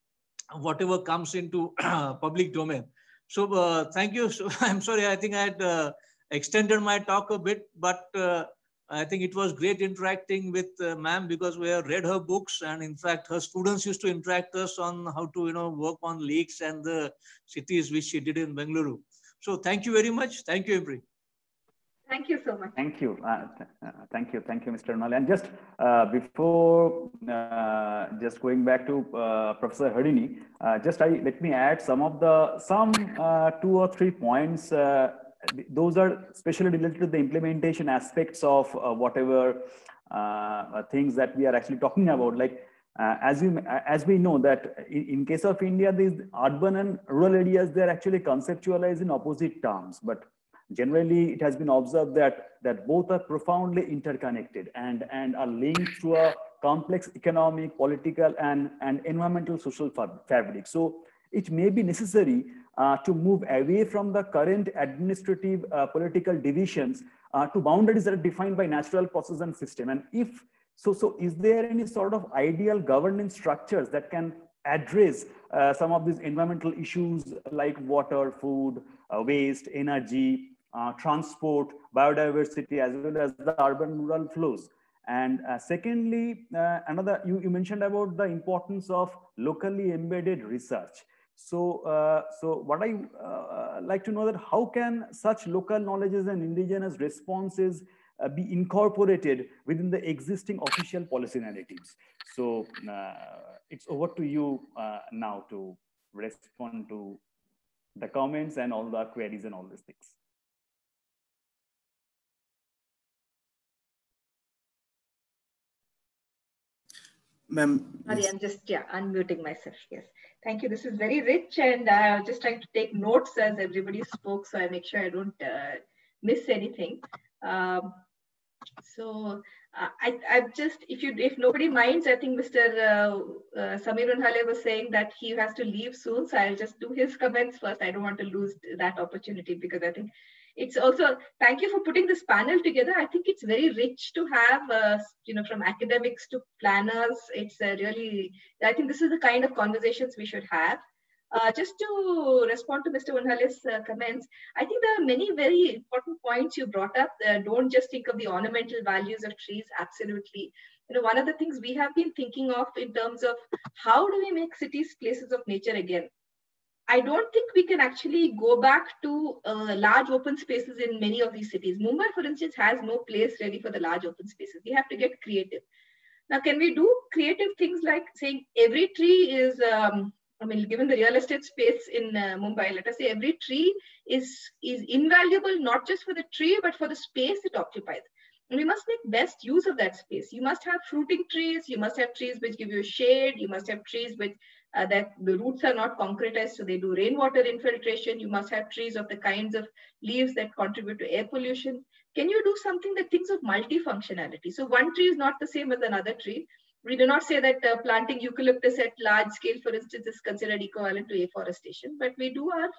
whatever comes into public domain. So uh, thank you. So, i'm sorry i think i had uh, extended my talk a bit but uh, i think it was great interacting with uh, ma'am because we have read her books and in fact her students used to interact us on how to you know work on lakes and the cities which she did in bengaluru. So thank you very much. Thank you IMPRI. Thank you so much. Thank you. Uh, th uh, thank you. Thank you, Mr. Unhale. And just uh, before uh, just going back to uh, Professor Harini, uh, just I, let me add some of the, some two or three points. those are especially related to the implementation aspects of whatever things that we are actually talking about. Like as we as we know that in, in, case of India, these urban and rural areas they're actually conceptualized in opposite terms, but generally it has been observed that that both are profoundly interconnected and and are linked to a complex economic political and and environmental social fabric. So it may be necessary uh, to move away from the current administrative uh, political divisions uh, to boundaries that are defined by natural process and system. And if so so is there any sort of ideal governance structures that can address uh, some of these environmental issues like water food uh, waste energy uh, transport, biodiversity, as well as the urban-rural flows. And uh, secondly, uh, another, you, you mentioned about the importance of locally embedded research. So, uh, so what I uh, like to know that how can such local knowledges and indigenous responses uh, be incorporated within the existing official policy narratives? So it's over to you now to respond to the comments and all the queries and all these things. Ma'am. Sorry, I'm just yeah unmuting myself. Yes. Thank you. This is very rich, and I was just trying to take notes as everybody spoke, so I make sure I don't uh, miss anything. Um, so uh, I, I just, if you, if nobody minds, I think Mr. Uh, uh, Samir Unhale was saying that he has to leave soon. So I'll just do his comments first. I don't want to lose that opportunity because I think it's also, thank you for putting this panel together. I think it's very rich to have, uh, you know, from academics to planners. It's really, I think this is the kind of conversations we should have. Uh, just to respond to Mr. Unhale's uh, comments, I think there are many very important points you brought up. Uh, don't just think of the ornamental values of trees, absolutely. You know, one of the things we have been thinking of in terms of how do we make cities places of nature again? I don't think we can actually go back to uh, large open spaces in many of these cities. Mumbai, for instance, has no place really for the large open spaces. We have to get creative. Now, can we do creative things like saying every tree is um, I mean, given the real estate space in uh, Mumbai, let us say every tree is, is invaluable, not just for the tree, but for the space it occupies. And we must make best use of that space. You must have fruiting trees. You must have trees which give you shade. You must have trees which uh, that the roots are not concretized, so they do rainwater infiltration. You must have trees of the kinds of leaves that contribute to air pollution. Can you do something that thinks of multifunctionality? So one tree is not the same as another tree we do not say that uh, planting eucalyptus at large scale, for instance, is considered equivalent to afforestation, but we do our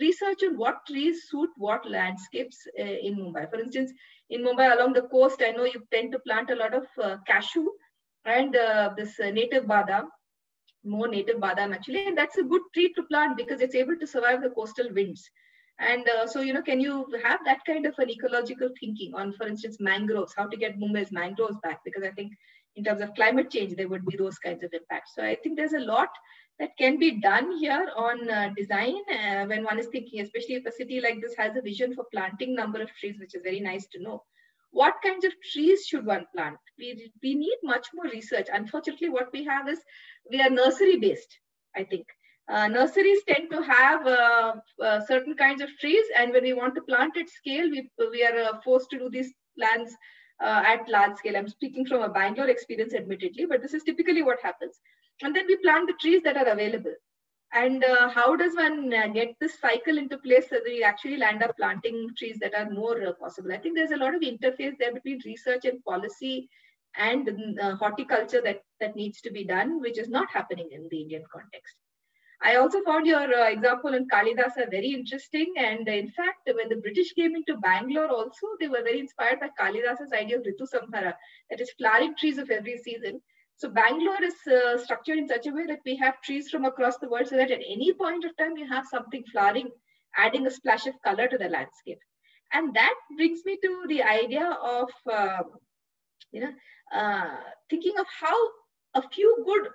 research on what trees suit what landscapes uh, in Mumbai. For instance, in Mumbai along the coast, I know you tend to plant a lot of uh, cashew and uh, this uh, native badam, more native badam actually, and that's a good tree to plant because it's able to survive the coastal winds. And uh, so, you know, can you have that kind of an ecological thinking on, for instance, mangroves, how to get Mumbai's mangroves back? Because I think in terms of climate change, there would be those kinds of impacts. So I think there's a lot that can be done here on uh, design uh, when one is thinking, especially if a city like this has a vision for planting number of trees, which is very nice to know. What kinds of trees should one plant? We, we need much more research. Unfortunately, what we have is we are nursery based, I think. Uh, nurseries tend to have uh, uh, certain kinds of trees and when we want to plant at scale, we, we are uh, forced to do these plans uh, at large scale. I'm speaking from a Bangalore experience, admittedly, but this is typically what happens. And then we plant the trees that are available. And uh, how does one uh, get this cycle into place so that we actually land up planting trees that are more uh, possible? I think there's a lot of interface there between research and policy and uh, horticulture that, that needs to be done, which is not happening in the Indian context. I also found your uh, example in Kalidasa very interesting. And uh, in fact, when the British came into Bangalore also, they were very inspired by Kalidasa's idea of Ritu Samhara, that is flowering trees of every season. So Bangalore is uh, structured in such a way that we have trees from across the world so that at any point of time, you have something flowering, adding a splash of color to the landscape. And that brings me to the idea of, uh, you know, uh, thinking of how a few good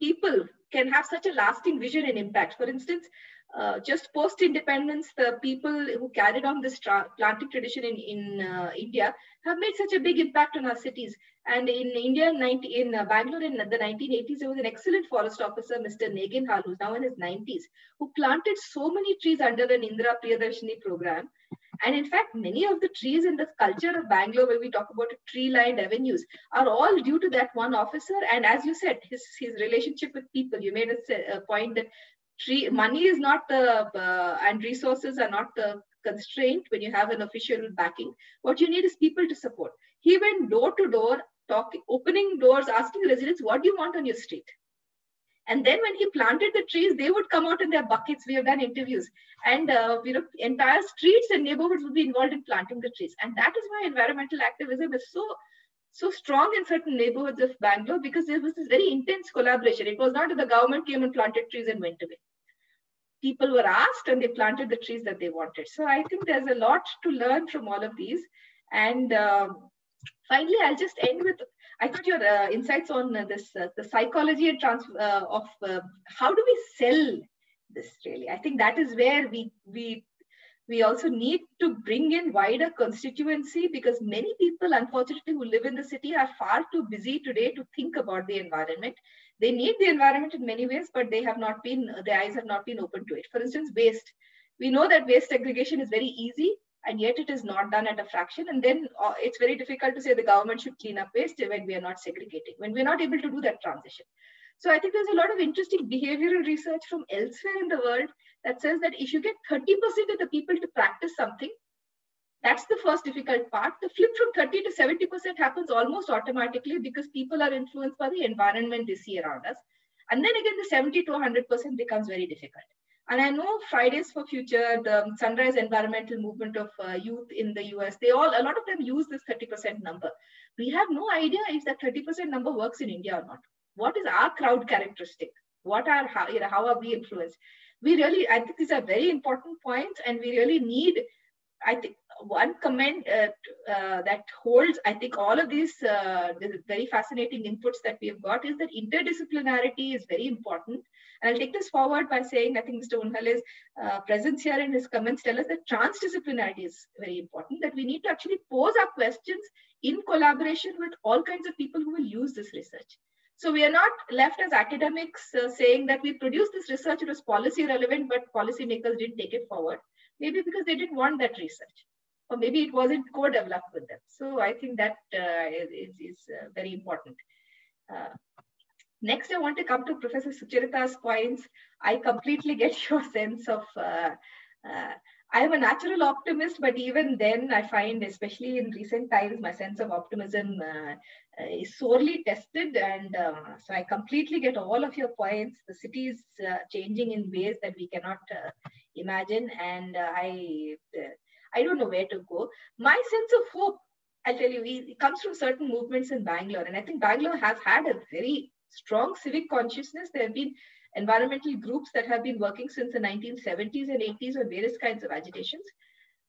people can have such a lasting vision and impact. For instance, uh, just post independence, the people who carried on this planting tradition in, in uh, India have made such a big impact on our cities. And in India, 90, in uh, Bangalore in the 1980s, there was an excellent forest officer, Mr. Neginhal, who's now in his 90s, who planted so many trees under an Indira Priyadarshini program. And in fact, many of the trees in the culture of Bangalore, where we talk about tree-lined avenues, are all due to that one officer. And as you said, his, his relationship with people, you made a, a point that tree money is not the, uh, and resources are not the constraint when you have an official backing. What you need is people to support. He went door to door, talking, opening doors, asking residents, what do you want on your street? And then when he planted the trees, they would come out in their buckets. We have done interviews, and uh, you know, entire streets and neighborhoods would be involved in planting the trees. And that is why environmental activism is so so strong in certain neighborhoods of Bangalore because there was this very intense collaboration. It was not that the government came and planted trees and went away. People were asked and they planted the trees that they wanted. So I think there's a lot to learn from all of these. And um, finally, I'll just end with I thought your uh, insights on uh, this, uh, the psychology and trans uh, of uh, how do we sell this really? I think that is where we we we also need to bring in wider constituency because many people, unfortunately, who live in the city are far too busy today to think about the environment. They need the environment in many ways, but they have not been, their eyes have not been open to it. For instance, waste. We know that waste segregation is very easy, and yet it is not done at a fraction. And then uh, it's very difficult to say the government should clean up waste when we are not segregating, when we're not able to do that transition. So I think there's a lot of interesting behavioral research from elsewhere in the world that says that if you get 30% of the people to practice something, That's the first difficult part. The flip from 30 to 70% happens almost automatically because people are influenced by the environment they see around us. And then again, the 70 to 100% becomes very difficult. And I know Fridays for Future, the Sunrise Environmental Movement of uh, youth in the US, they all, a lot of them use this 30% number. We have no idea if that 30% number works in India or not. What is our crowd characteristic? What are, how, you know, how are we influenced? We really, I think these are very important points and we really need, I think one comment uh, uh, that holds, I think all of these uh, very fascinating inputs that we have got is that interdisciplinarity is very important and I'll take this forward by saying, I think Mr. Unhale's uh, presence here and his comments tell us that transdisciplinarity is very important, that we need to actually pose our questions in collaboration with all kinds of people who will use this research. So we are not left as academics uh, saying that we produced this research, it was policy relevant, but policymakers didn't take it forward. Maybe because they didn't want that research. Or maybe it wasn't co-developed with them. So I think that uh, is, is uh, very important. Uh, Next, I want to come to Professor Sucharita's points. I completely get your sense of, uh, uh, I am a natural optimist, but even then I find, especially in recent times, my sense of optimism uh, uh is sorely tested. And uh, so I completely get all of your points. The city is uh, changing in ways that we cannot imagine. And I, I don't know where to go. My sense of hope I'll tell you, it comes from certain movements in Bangalore. And I think Bangalore has had a very strong civic consciousness. There have been environmental groups that have been working since the 1970s and 80s on various kinds of agitations.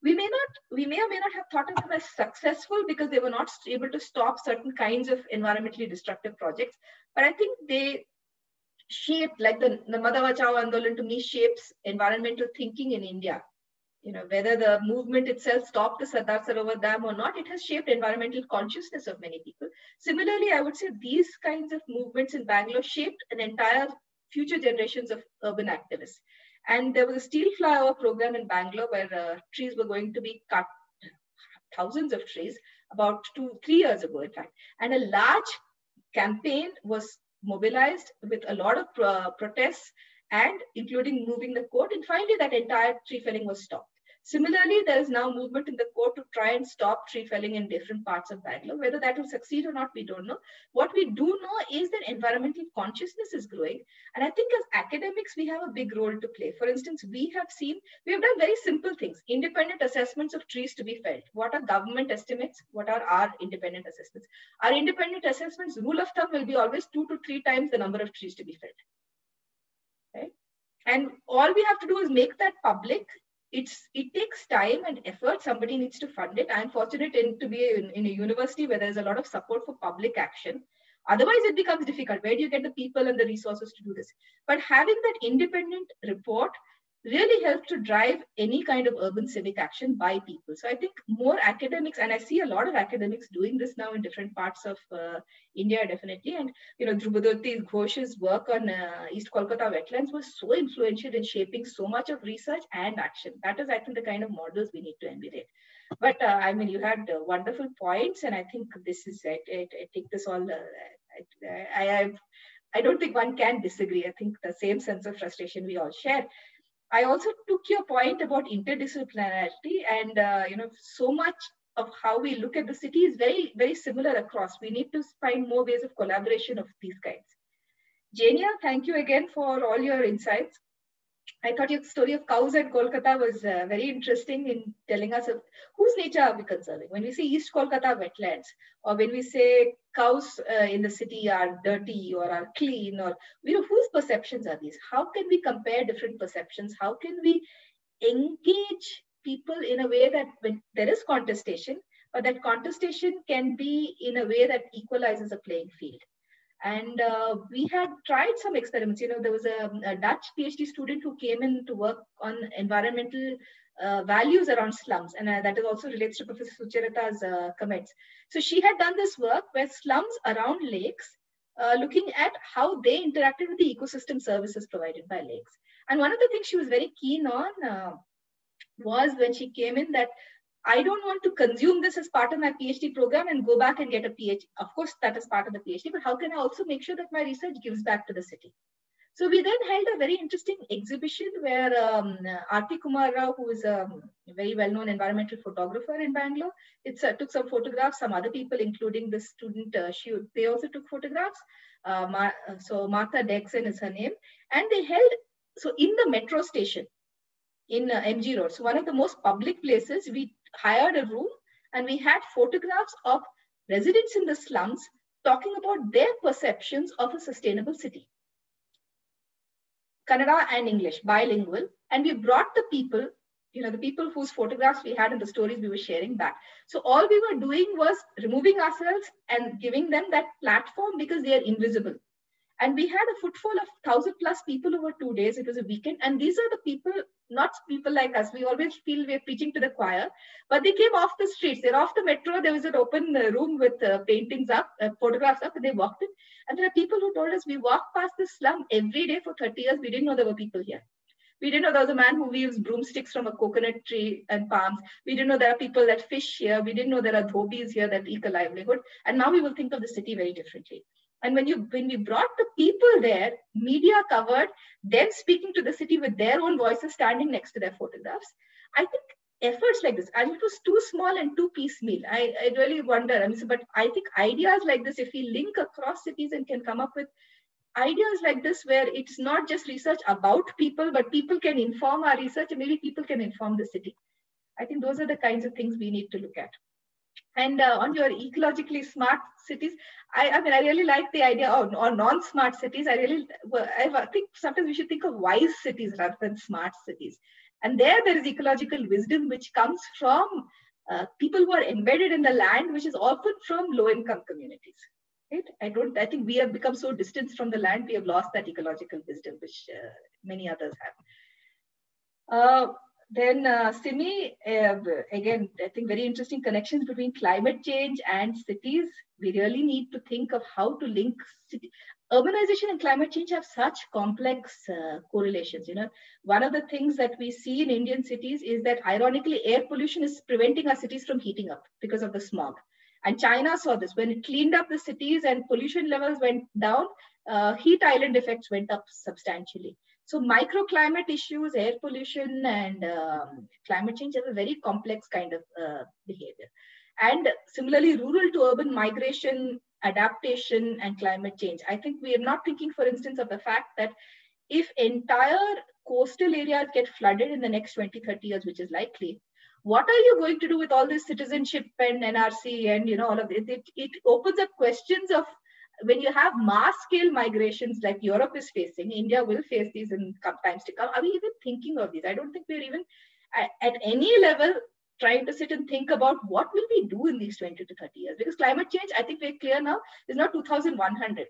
We may not, we may or may not have thought of them as successful because they were not able to stop certain kinds of environmentally destructive projects. But I think they shaped, like the, the Narmada Bachao Andolan to me shapes environmental thinking in India you know, whether the movement itself stopped the Sardar Sarovar Dam or not, it has shaped environmental consciousness of many people. Similarly, I would say these kinds of movements in Bangalore shaped an entire future generations of urban activists. And there was a steel flyover program in Bangalore where uh, trees were going to be cut, thousands of trees, about two, three years ago, in fact. And a large campaign was mobilized with a lot of uh, protests and including moving the court. And finally, that entire tree felling was stopped. Similarly, there is now movement in the court to try and stop tree felling in different parts of Bangalore. Whether that will succeed or not, we don't know. What we do know is that environmental consciousness is growing. And I think as academics, we have a big role to play. For instance, we have seen, we have done very simple things, independent assessments of trees to be felled. What are government estimates? What are our independent assessments? Our independent assessments, rule of thumb will be always two to three times the number of trees to be felled. Right? And all we have to do is make that public it's it takes time and effort. Somebody needs to fund it. I'm fortunate in, to be in, in, a university where there's a lot of support for public action. Otherwise it becomes difficult. Where do you get the people and the resources to do this? But having that independent report really help to drive any kind of urban civic action by people. So I think more academics, and I see a lot of academics doing this now in different parts of uh, India, definitely. And you know, Dhrubajyoti Ghosh's work on uh, East Kolkata wetlands was so influential in shaping so much of research and action. That is, I think, the kind of models we need to emulate. But uh, I mean, you had uh, wonderful points, and I think this is I, I, I take this all. Uh, I, I I don't think one can disagree. I think the same sense of frustration we all share. I also took your point about interdisciplinarity and, uh, you know, so much of how we look at the city is very, very similar across. We need to find more ways of collaboration of these kinds. Jenia, thank you again for all your insights. I thought your story of cows at Kolkata was uh, very interesting in telling us of whose nature are we conserving. When we say East Kolkata wetlands, or when we say cows uh, in the city are dirty or are clean, or you know whose perceptions are these? How can we compare different perceptions? How can we engage people in a way that when there is contestation, but that contestation can be in a way that equalizes a playing field. And uh, we had tried some experiments. You know, there was a, a, Dutch PhD student who came in to work on environmental uh, values around slums. And uh, that is also relates to Professor Sucharita's uh, comments. So she had done this work where slums around lakes, uh, looking at how they interacted with the ecosystem services provided by lakes. And one of the things she was very keen on uh, was when she came in that I don't want to consume this as part of my PhD program and go back and get a PhD. Of course, that is part of the PhD, but how can I also make sure that my research gives back to the city? So we then held a very interesting exhibition where um, Arati Kumar Rao, who is a very well-known environmental photographer in Bangalore, it uh, took some photographs. Some other people, including the student, uh, she, they also took photographs. Uh, Ma so Marthe Derkzen is her name, and they held so in the metro station in uh, MG Road. So one of the most public places, we hired a room and we had photographs of residents in the slums talking about their perceptions of a sustainable city. Kannada and English, bilingual. And we brought the people, you know, the people whose photographs we had and the stories we were sharing back. So all we were doing was removing ourselves and giving them that platform because they are invisible. And we had a footfall of thousand plus people over two days. It was a weekend. And these are the people, not people like us. We always feel we're preaching to the choir, but they came off the streets. They're off the metro. There was an open uh, room with uh, paintings up, uh, photographs up, and they walked in. And there are people who told us we walked past this slum every day for 30 years. We didn't know there were people here. We didn't know there was a man who weaves broomsticks from a coconut tree and palms. We didn't know there are people that fish here. We didn't know there are dhobis here that eke a livelihood. And now we will think of the city very differently. And when you when we brought the people there, media covered them speaking to the city with their own voices standing next to their photographs. I think efforts like this, and it was too small and too piecemeal. I, I really wonder. I mean, but I think ideas like this, if we link across cities and can come up with ideas like this, where it's not just research about people, but people can inform our research, and maybe people can inform the city. I think those are the kinds of things we need to look at. And uh, on your ecologically smart cities, I, I, mean, I really like the idea of or non-smart cities. I really, I think sometimes we should think of wise cities rather than smart cities. And there, there is ecological wisdom which comes from uh, people who are embedded in the land, which is often from low-income communities. Right? I don't. I think we have become so distant from the land, we have lost that ecological wisdom, which uh, many others have. Then uh, Simi, uh, again, I think very interesting connections between climate change and cities. We really need to think of how to link city. Urbanization and climate change have such complex uh, correlations. You know, one of the things that we see in Indian cities is that ironically, air pollution is preventing our cities from heating up because of the smog. And China saw this when it cleaned up the cities and pollution levels went down, uh, heat island effects went up substantially. So microclimate issues, air pollution and um, climate change have a very complex kind of uh, behavior. And similarly, rural to urban migration, adaptation and climate change. I think we are not thinking, for instance, of the fact that if entire coastal areas get flooded in the next 20, 30 years, which is likely, what are you going to do with all this citizenship and NRC and you know all of it? It, it opens up questions of when you have mass scale migrations like Europe is facing, India will face these in times to come. Are we even thinking of these? I don't think we're even at, at, any level trying to sit and think about what will we do in these 20 to 30 years because climate change, I think we're clear now, is not 2100.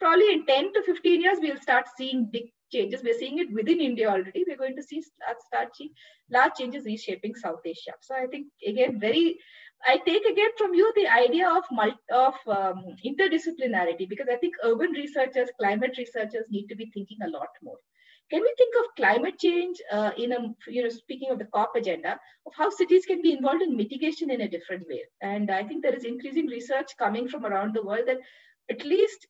Probably in 10 to 15 years, we'll start seeing big changes. We're seeing it within India already. We're going to see start, start seeing large changes reshaping South Asia. So I think again, very I take again from you the idea of of um, interdisciplinarity because I think urban researchers, climate researchers need to be thinking a lot more. Can we think of climate change uh, in a, you know, speaking of the COP agenda, of how cities can be involved in mitigation in a different way? And I think there is increasing research coming from around the world that at least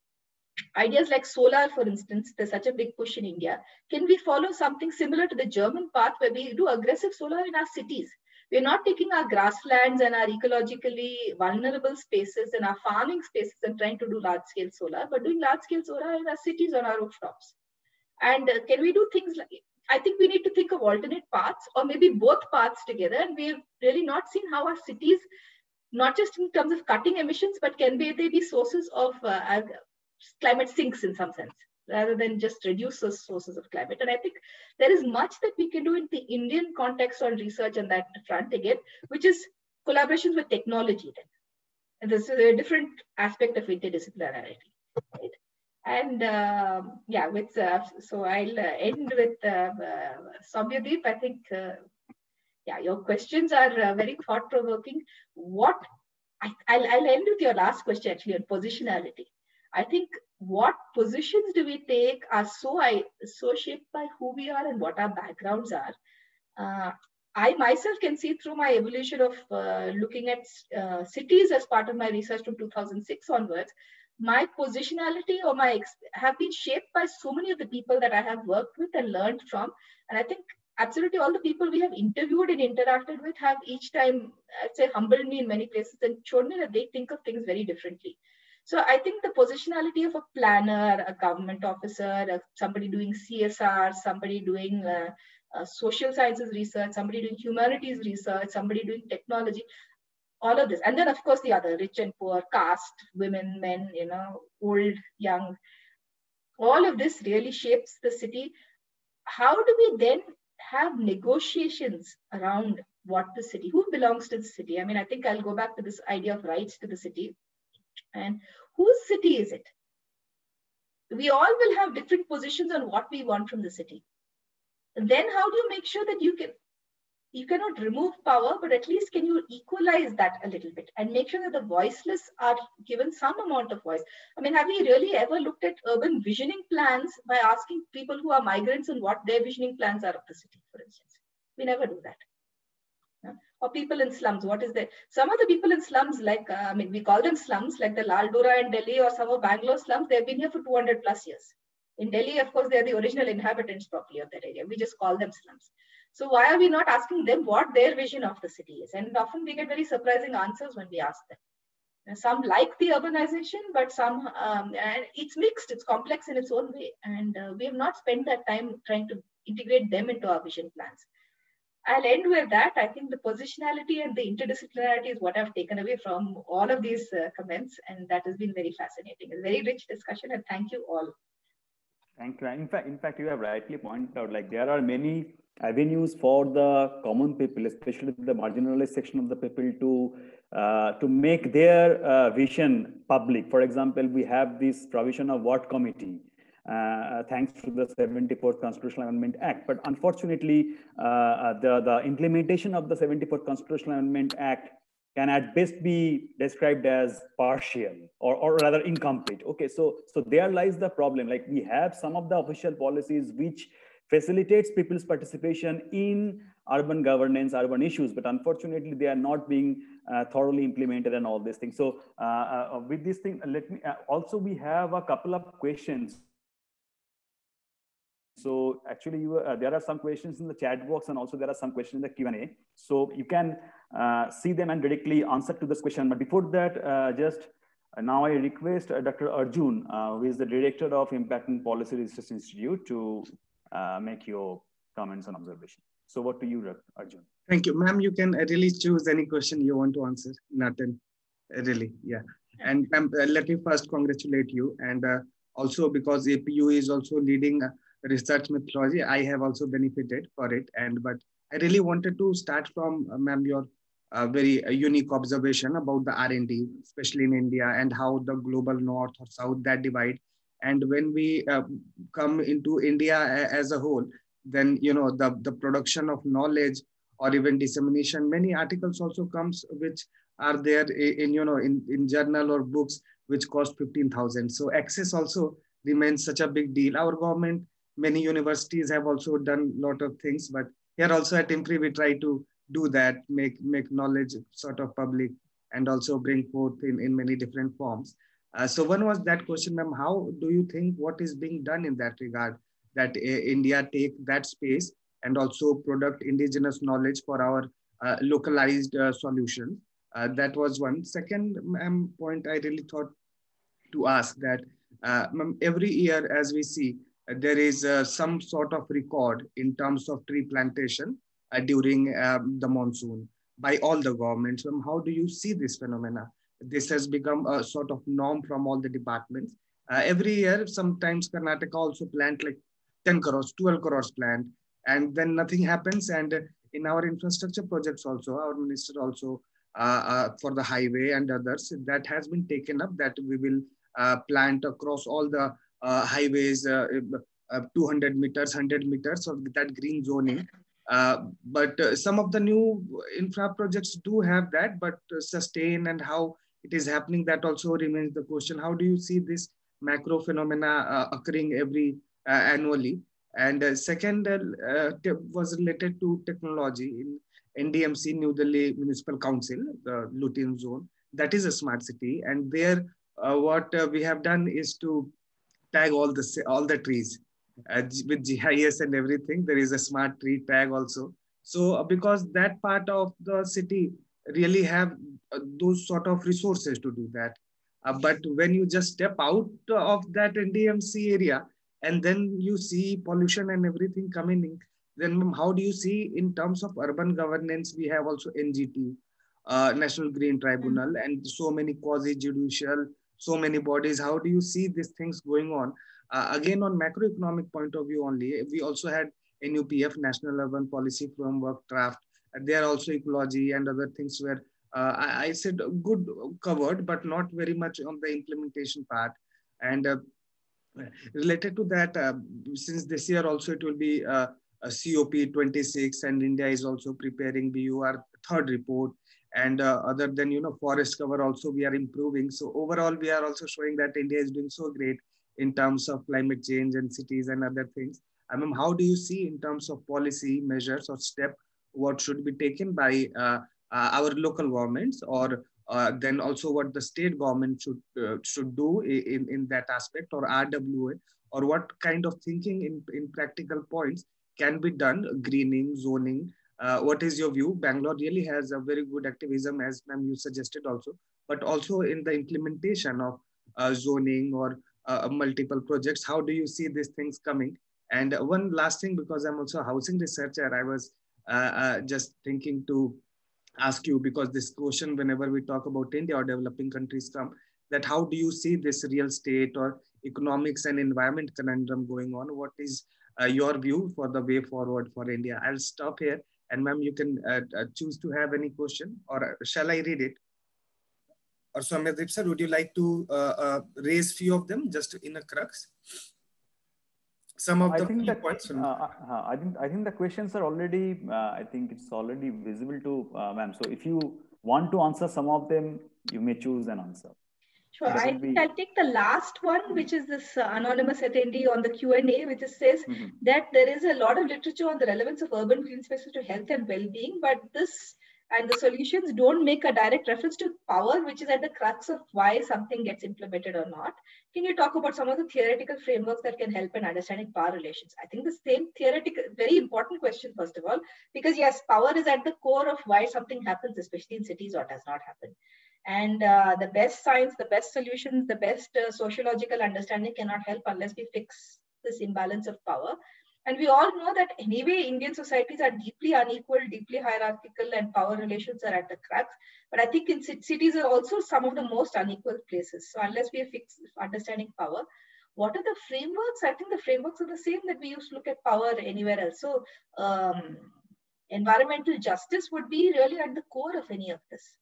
ideas like solar, for instance, there's such a big push in India. Can we follow something similar to the German path where we do aggressive solar in our cities? We're not taking our grasslands and our ecologically vulnerable spaces and our farming spaces and trying to do large scale solar, but doing large scale solar in our cities on our rooftops. And uh, can we do things like, I think we need to think of alternate paths or maybe both paths together. And we've really not seen how our cities, not just in terms of cutting emissions, but can they, they be sources of uh, climate sinks in some sense rather than just reduce the sources of climate. And I think there is much that we can do in the Indian context on research on that front again, which is collaborations with technology. Then. And this is a different aspect of interdisciplinarity. Right? And um, yeah, with uh, so I'll uh, end with uh, uh, Soumyadip. I think uh, yeah, your questions are uh, very thought provoking. What I, I'll, I'll end with your last question actually on positionality. I think what positions do we take are so I, so shaped by who we are and what our backgrounds are. Uh, I myself can see through my evolution of uh, looking at uh, cities as part of my research from 2006 onwards, my positionality or my have been shaped by so many of the people that I have worked with and learned from. And I think absolutely all the people we have interviewed and interacted with have each time, I'd say, humbled me in many places and shown me that they think of things very differently. So I think the positionality of a planner, a government officer, somebody doing CSR, somebody doing uh, uh, social sciences research, somebody doing humanities research, somebody doing technology, all of this. And then, of course, the other rich and poor, caste, women, men, you know, old, young. All of this really shapes the city. How do we then have negotiations around what the city, who belongs to the city? I mean, I think I'll go back to this idea of rights to the city. And whose city is it? We all will have different positions on what we want from the city. Then how do you make sure that you can you cannot remove power, but at least can you equalize that a little bit and make sure that the voiceless are given some amount of voice? I mean, have we really ever looked at urban visioning plans by asking people who are migrants and what their visioning plans are of the city, for instance? We never do that. Or people in slums, what is there? Some of the people in slums, like, uh, I mean, we call them slums, like the Lal Dora in Delhi or some of Bangalore slums, they've been here for 200 plus years. In Delhi, of course, they're the original inhabitants properly of that area. We just call them slums. So why are we not asking them what their vision of the city is? And often we get very surprising answers when we ask them. some like the urbanization, but some, um, and it's mixed, it's complex in its own way. And uh, we have not spent that time trying to integrate them into our vision plans. I'll end with that. I think the positionality and the interdisciplinarity is what I've taken away from all of these uh, comments. And that has been very fascinating. A very rich discussion. And thank you all. Thank you. In fact, in fact, you have rightly pointed out, like there are many avenues for the common people, especially the marginalized section of the people to uh, to make their uh, vision public. For example, we have this provision of what committee, uh, thanks to the 74th Constitutional Amendment Act. But unfortunately, uh, uh, the, the implementation of the 74th Constitutional Amendment Act can at best be described as partial or, or rather incomplete. Okay, so, so there lies the problem. Like we have some of the official policies which facilitates people's participation in urban governance, urban issues, but unfortunately they are not being uh, thoroughly implemented and all these things. So uh, uh, with this thing, let me, uh, also we have a couple of questions. So actually you, uh, there are some questions in the chat box and also there are some questions in the Q&A. So you can uh, see them and directly answer to this question. But before that, just now I request Dr. Arjun, who is the Director of Impact and Policy Research Institute to uh, make your comments and observation. So what do you, Arjun? Thank you, ma'am. You can really choose any question you want to answer. Nothing, really, yeah. And um, uh, let me first congratulate you. And uh, also because APU is also leading uh, research methodology, I have also benefited for it. And but I really wanted to start from, uh, ma'am, your uh, very unique observation about the R&D, especially in India, and how the global north or south that divide. And when we uh, come into india as a whole then you know the the production of knowledge or even dissemination many articles also comes which are there in you know in, in journal or books which cost 15000 so access also remains such a big deal. Our government many universities have also done a lot of things but here also at IMPRI we try to do that make make knowledge sort of public and also bring forth in, in many different forms uh, so one was that question, ma'am, how do you think what is being done in that regard that uh, India take that space and also product indigenous knowledge for our uh, localized uh, solution? Uh, that was one. Second point I really thought to ask that uh, every year as we see, there is some sort of record in terms of tree plantation during um, the monsoon by all the governments. Um, how do you see this phenomena? this has become a sort of norm from all the departments. Uh, every year, sometimes Karnataka also plant like 10 crores, 12 crores plant, and then nothing happens. And in our infrastructure projects also, our minister also uh, uh, for the highway and others, that has been taken up that we will uh, plant across all the uh, highways, uh, 200 meters, 100 meters of that green zoning. but some of the new infra projects do have that, but sustain and how it is happening, that also remains the question. How do you see this macro phenomena uh, occurring every uh, annually? And uh, second uh, was related to technology in NDMC, New Delhi Municipal Council, the Lutyens Zone. That is a smart city. And there uh, what uh, we have done is to tag all the all the trees uh, with GIS and everything. There is a smart tree tag also. So uh, because that part of the city really have uh, those sort of resources to do that. Uh, but when you just step out of that NDMC area and then you see pollution and everything coming in, then how do you see in terms of urban governance, we have also NGT, uh, National Green Tribunal, mm and so many quasi-judicial, so many bodies. How do you see these things going on? Uh, again, on macroeconomic point of view only, we also had NUPF, National Urban Policy Framework draft. There also ecology and other things were, uh, I, I, said, good covered, but not very much on the implementation part. And uh, related to that, uh, since this year also it will be uh, a COP26 and India is also preparing BUR third report. And uh, other than, you know, forest cover also we are improving. So overall, we are also showing that India is doing so great in terms of climate change and cities and other things. I mean, how do you see in terms of policy measures or step what should be taken by uh, uh, our local governments or uh, then also what the state government should uh, should do in, in that aspect or RWA or what kind of thinking in, in practical points can be done, greening, zoning. Uh, what is your view? Bangalore really has a very good activism as ma'am you suggested also, but also in the implementation of uh, zoning or uh, multiple projects. How do you see these things coming? And one last thing, because I'm also a housing researcher, I was uh, uh, just thinking to ask you, because this question, whenever we talk about India or developing countries come, that how do you see this real estate or economics and environment conundrum going on? What is uh, your view for the way forward for India? I'll stop here. And ma'am, you can uh, uh, choose to have any question or shall I read it? or Soumyadip sir, would you like to uh, uh, raise few of them just in a crux? Some of I the think that, points. Uh, uh, I think I think the questions are already. Uh, I think it's already visible to uh, ma'am. So if you want to answer some of them, you may choose an answer. Sure. I think I'll take the last one, which is this uh, anonymous attendee on the Q&A, which says mm -hmm. that there is a lot of literature on the relevance of urban green spaces to health and well-being, but this and the solutions don't make a direct reference to power, which is at the crux of why something gets implemented or not. Can you talk about some of the theoretical frameworks that can help in understanding power relations? I think the same theoretical, very important question, first of all, because yes, power is at the core of why something happens, especially in cities or does not happen. And uh, the best science, the best solutions, the best uh, sociological understanding cannot help unless we fix this imbalance of power. And we all know that anyway, Indian societies are deeply unequal, deeply hierarchical, and power relations are at the crux. But I think in cities are also some of the most unequal places. So unless we fix understanding power, what are the frameworks? I think the frameworks are the same that we used to look at power anywhere else. So um, environmental justice would be really at the core of any of this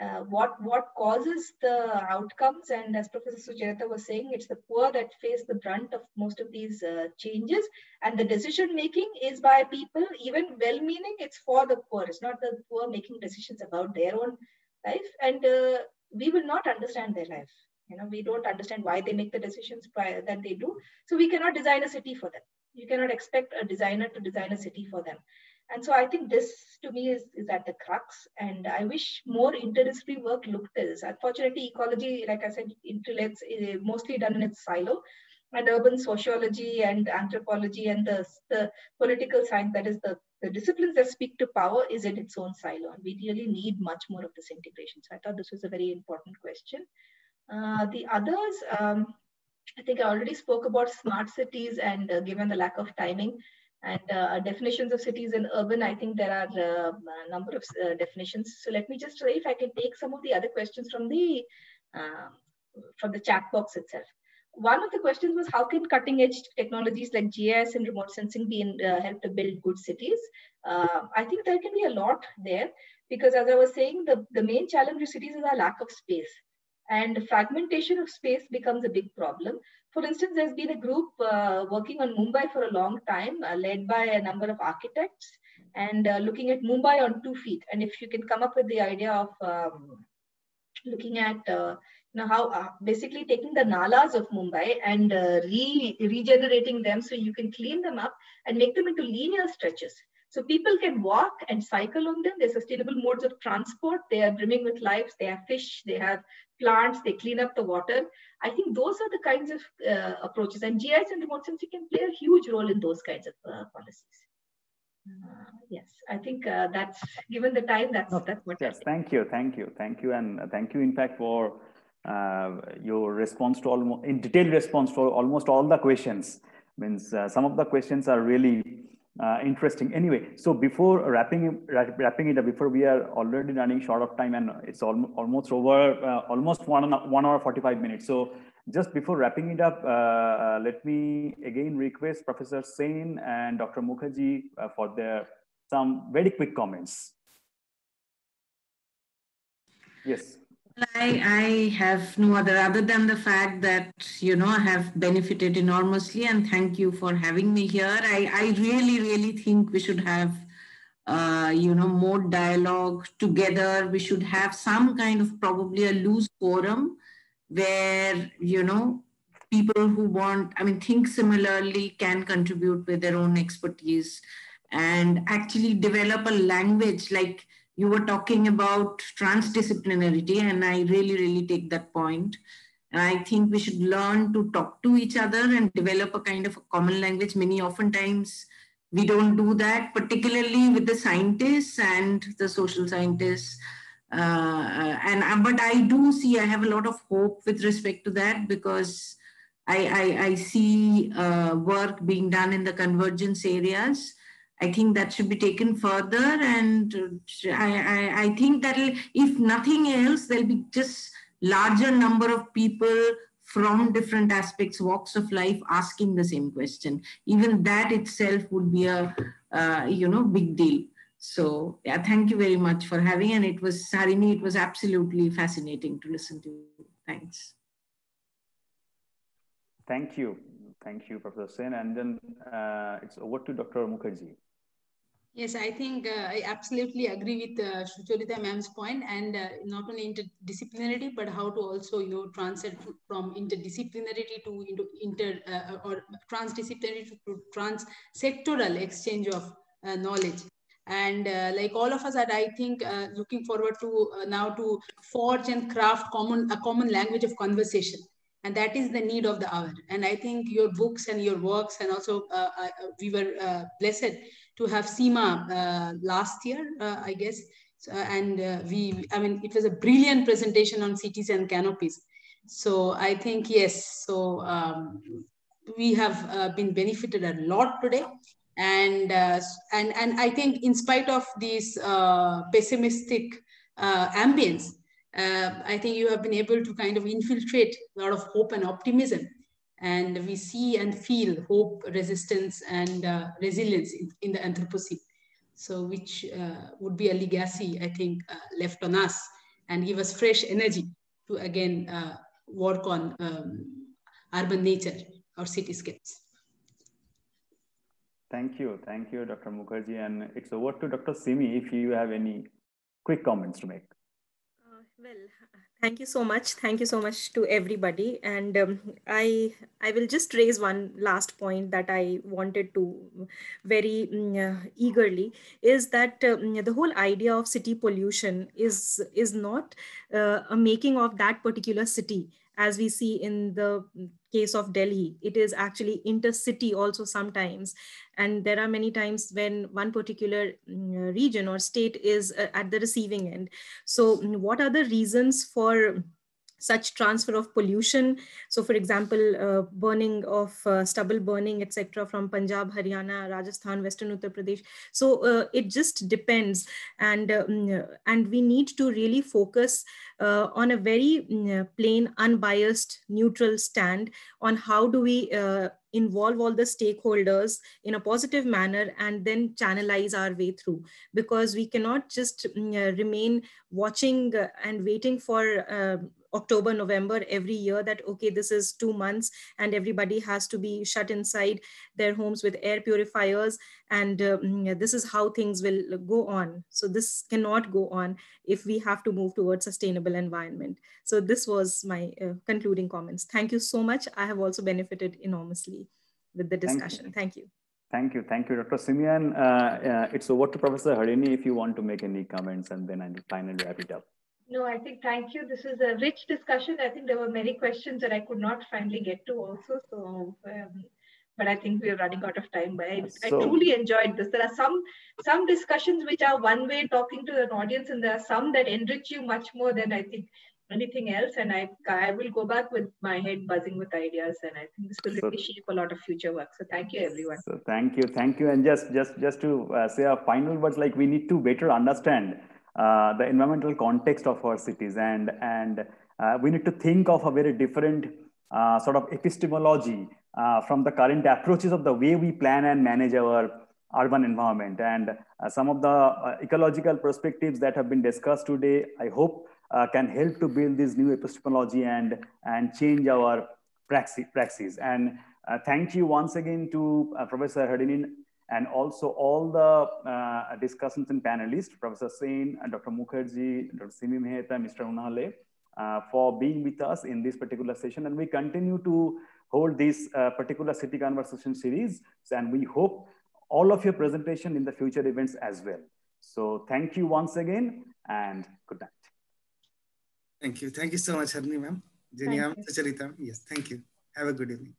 uh, what what causes the outcomes. And as professor sucharita was saying it's the poor that face the brunt of most of these uh, changes. And the decision making is by people even well meaning it's for the poor. It's not the poor making decisions about their own life. And uh, we will not understand their life. You know we don't understand why they make the decisions that they do. So we cannot design a city for them. You cannot expect a designer to design a city for them and so I think this to me is, is at the crux. And I wish more interdisciplinary work looked at this. Unfortunately, ecology, like I said, intellects is mostly done in its silo. And urban sociology and anthropology and the, the political science, that is the, the disciplines that speak to power, is in its own silo. And we really need much more of this integration. So I thought this was a very important question. Uh, the others, um, I think I already spoke about smart cities and uh, given the lack of timing, and uh, definitions of cities and urban, I think there are uh, a number of uh, definitions. So let me just try if I can take some of the other questions from the uh, from the chat box itself. One of the questions was how can cutting edge technologies like GIS and remote sensing be in, uh, help to build good cities? Uh, I think there can be a lot there because as I was saying, the, the main challenge with cities is a lack of space and fragmentation of space becomes a big problem. For instance, there's been a group uh, working on Mumbai for a long time, uh, led by a number of architects, and uh, looking at Mumbai on two feet. And if you can come up with the idea of um, looking at uh, you know how uh, basically taking the nalas of Mumbai and uh, re regenerating them so you can clean them up and make them into linear stretches So people can walk and cycle on them. They're sustainable modes of transport. They are brimming with life. They have fish. They have plants. They clean up the water. I think those are the kinds of uh, approaches. And GIS and remote sensing can play a huge role in those kinds of uh, policies. Uh, yes, I think uh, that's given the time. That's that's what. Yes, thank you, thank you, thank you, and thank you. In fact, for uh, your response to almost in detailed response to almost all the questions. Means uh, some of the questions are really uh, interesting. Anyway, so before wrapping wrapping it up, before we are already running short of time and it's al almost over uh, almost one one hour forty five minutes. So just before wrapping it up, uh, uh let me again request Professor Sen and Dr. Mukherjee uh, for their some very quick comments. Yes. I, I have no other other than the fact that you know I have benefited enormously and thank you for having me here. I, I really really think we should have uh, you know more dialogue together. We should have some kind of probably a loose forum where you know people who want I mean think similarly can contribute with their own expertise and actually develop a language like you were talking about transdisciplinarity, and I really, really take that point. And I think we should learn to talk to each other and develop a kind of a common language. Many oftentimes we don't do that, particularly with the scientists and the social scientists. Uh, and uh, but I do see I have a lot of hope with respect to that because I, I, I see uh, work being done in the convergence areas I think that should be taken further. And I, I, I think that if nothing else, there'll be just larger number of people from different aspects, walks of life, asking the same question. Even that itself would be a, uh, you know, big deal. So yeah, thank you very much for having. And it was Harini, it was absolutely fascinating to listen to. You. Thanks. Thank you. Thank you, Professor Sen. And then uh, it's over to Dr. Mukherjee. Yes, I think uh, I absolutely agree with uh, Sucharita ma'am's point, and uh, not only interdisciplinarity, but how to also you know transit from interdisciplinarity to into inter uh, or transdisciplinary to, to trans-sectoral exchange of uh, knowledge. And uh, like all of us, are I think uh, looking forward to now to forge and craft common a common language of conversation and that is the need of the hour and i think your books and your works and also uh, uh, we were uh, blessed to have SEMA uh, last year, uh, I guess. So, and uh, we, I mean, it was a brilliant presentation on cities and canopies. So I think, yes, so um, we have been benefited a lot today. And, and, and I think in spite of this pessimistic ambience, uh, I think you have been able to kind of infiltrate a lot of hope and optimism and we see and feel hope, resistance, and uh, resilience in, in, the Anthropocene. So, which uh, would be a legacy, I think, uh, left on us and give us fresh energy to again uh, work on um, urban nature or cityscapes. Thank you. Thank you, Dr. Mukherjee. And it's over to Dr. Simi if you have any quick comments to make. Uh, well, Thank you so much. Thank you so much to everybody. And um, I I will just raise one last point that I wanted to very uh, eagerly is that um, the whole idea of city pollution is is not uh, a making of that particular city as we see in the case of Delhi, it is actually intercity also sometimes. And there are many times when one particular mm, region or state is uh, at the receiving end. So what are the reasons for such transfer of pollution. So for example, uh, burning of uh, stubble burning, etc. from Punjab, Haryana, Rajasthan, Western Uttar Pradesh. So uh, it just depends. And, um, and we need to really focus uh, on a very um, plain, unbiased, neutral stand on how do we uh, involve all the stakeholders in a positive manner and then channelize our way through because we cannot just mm, remain watching and waiting for uh, October, November every year that, okay, this is two months and everybody has to be shut inside their homes with air purifiers. And um, this is how things will go on. So this cannot go on if we have to move towards sustainable environment. So this was my uh, concluding comments. Thank you so much. I have also benefited enormously with the discussion. Thank you. Thank you. Thank you. Thank you, Dr. Simeon. Uh, uh, it's over to Professor Harini if you want to make any comments and then I'll finally wrap it up. No, I think thank you. This is a rich discussion. I think there were many questions that I could not finally get to also. So, um, but I think we are running out of time. But I, so, I truly enjoyed this. There are some some discussions which are one way talking to an audience, and there are some that enrich you much more than I think anything else. And I I will go back with my head buzzing with ideas, and I think this will really so, shape a lot of future work. So thank you, everyone. So thank you, thank you, and just just just to uh, say a final words, like we need to better understand the environmental context of our cities and, and uh, we need to think of a very different uh, sort of epistemology from the current approaches of the way we plan and manage our urban environment. And some of the ecological perspectives that have been discussed today, I hope uh, can help to build this new epistemology and, and change our praxis. And uh, thank you once again to uh, Professor Harini and also all the uh, discussants and panelists, Professor Sen, Dr. Mukherjee, Dr. Simi Mehta, Mr. Unhale, uh, for being with us in this particular session. And we continue to hold this uh, particular city conversation series. And we hope all of your presentation in the future events as well. So thank you once again and good night. Thank you. Thank you so much, Harini ma'am. Jenia, Yes, thank you. Have a good evening.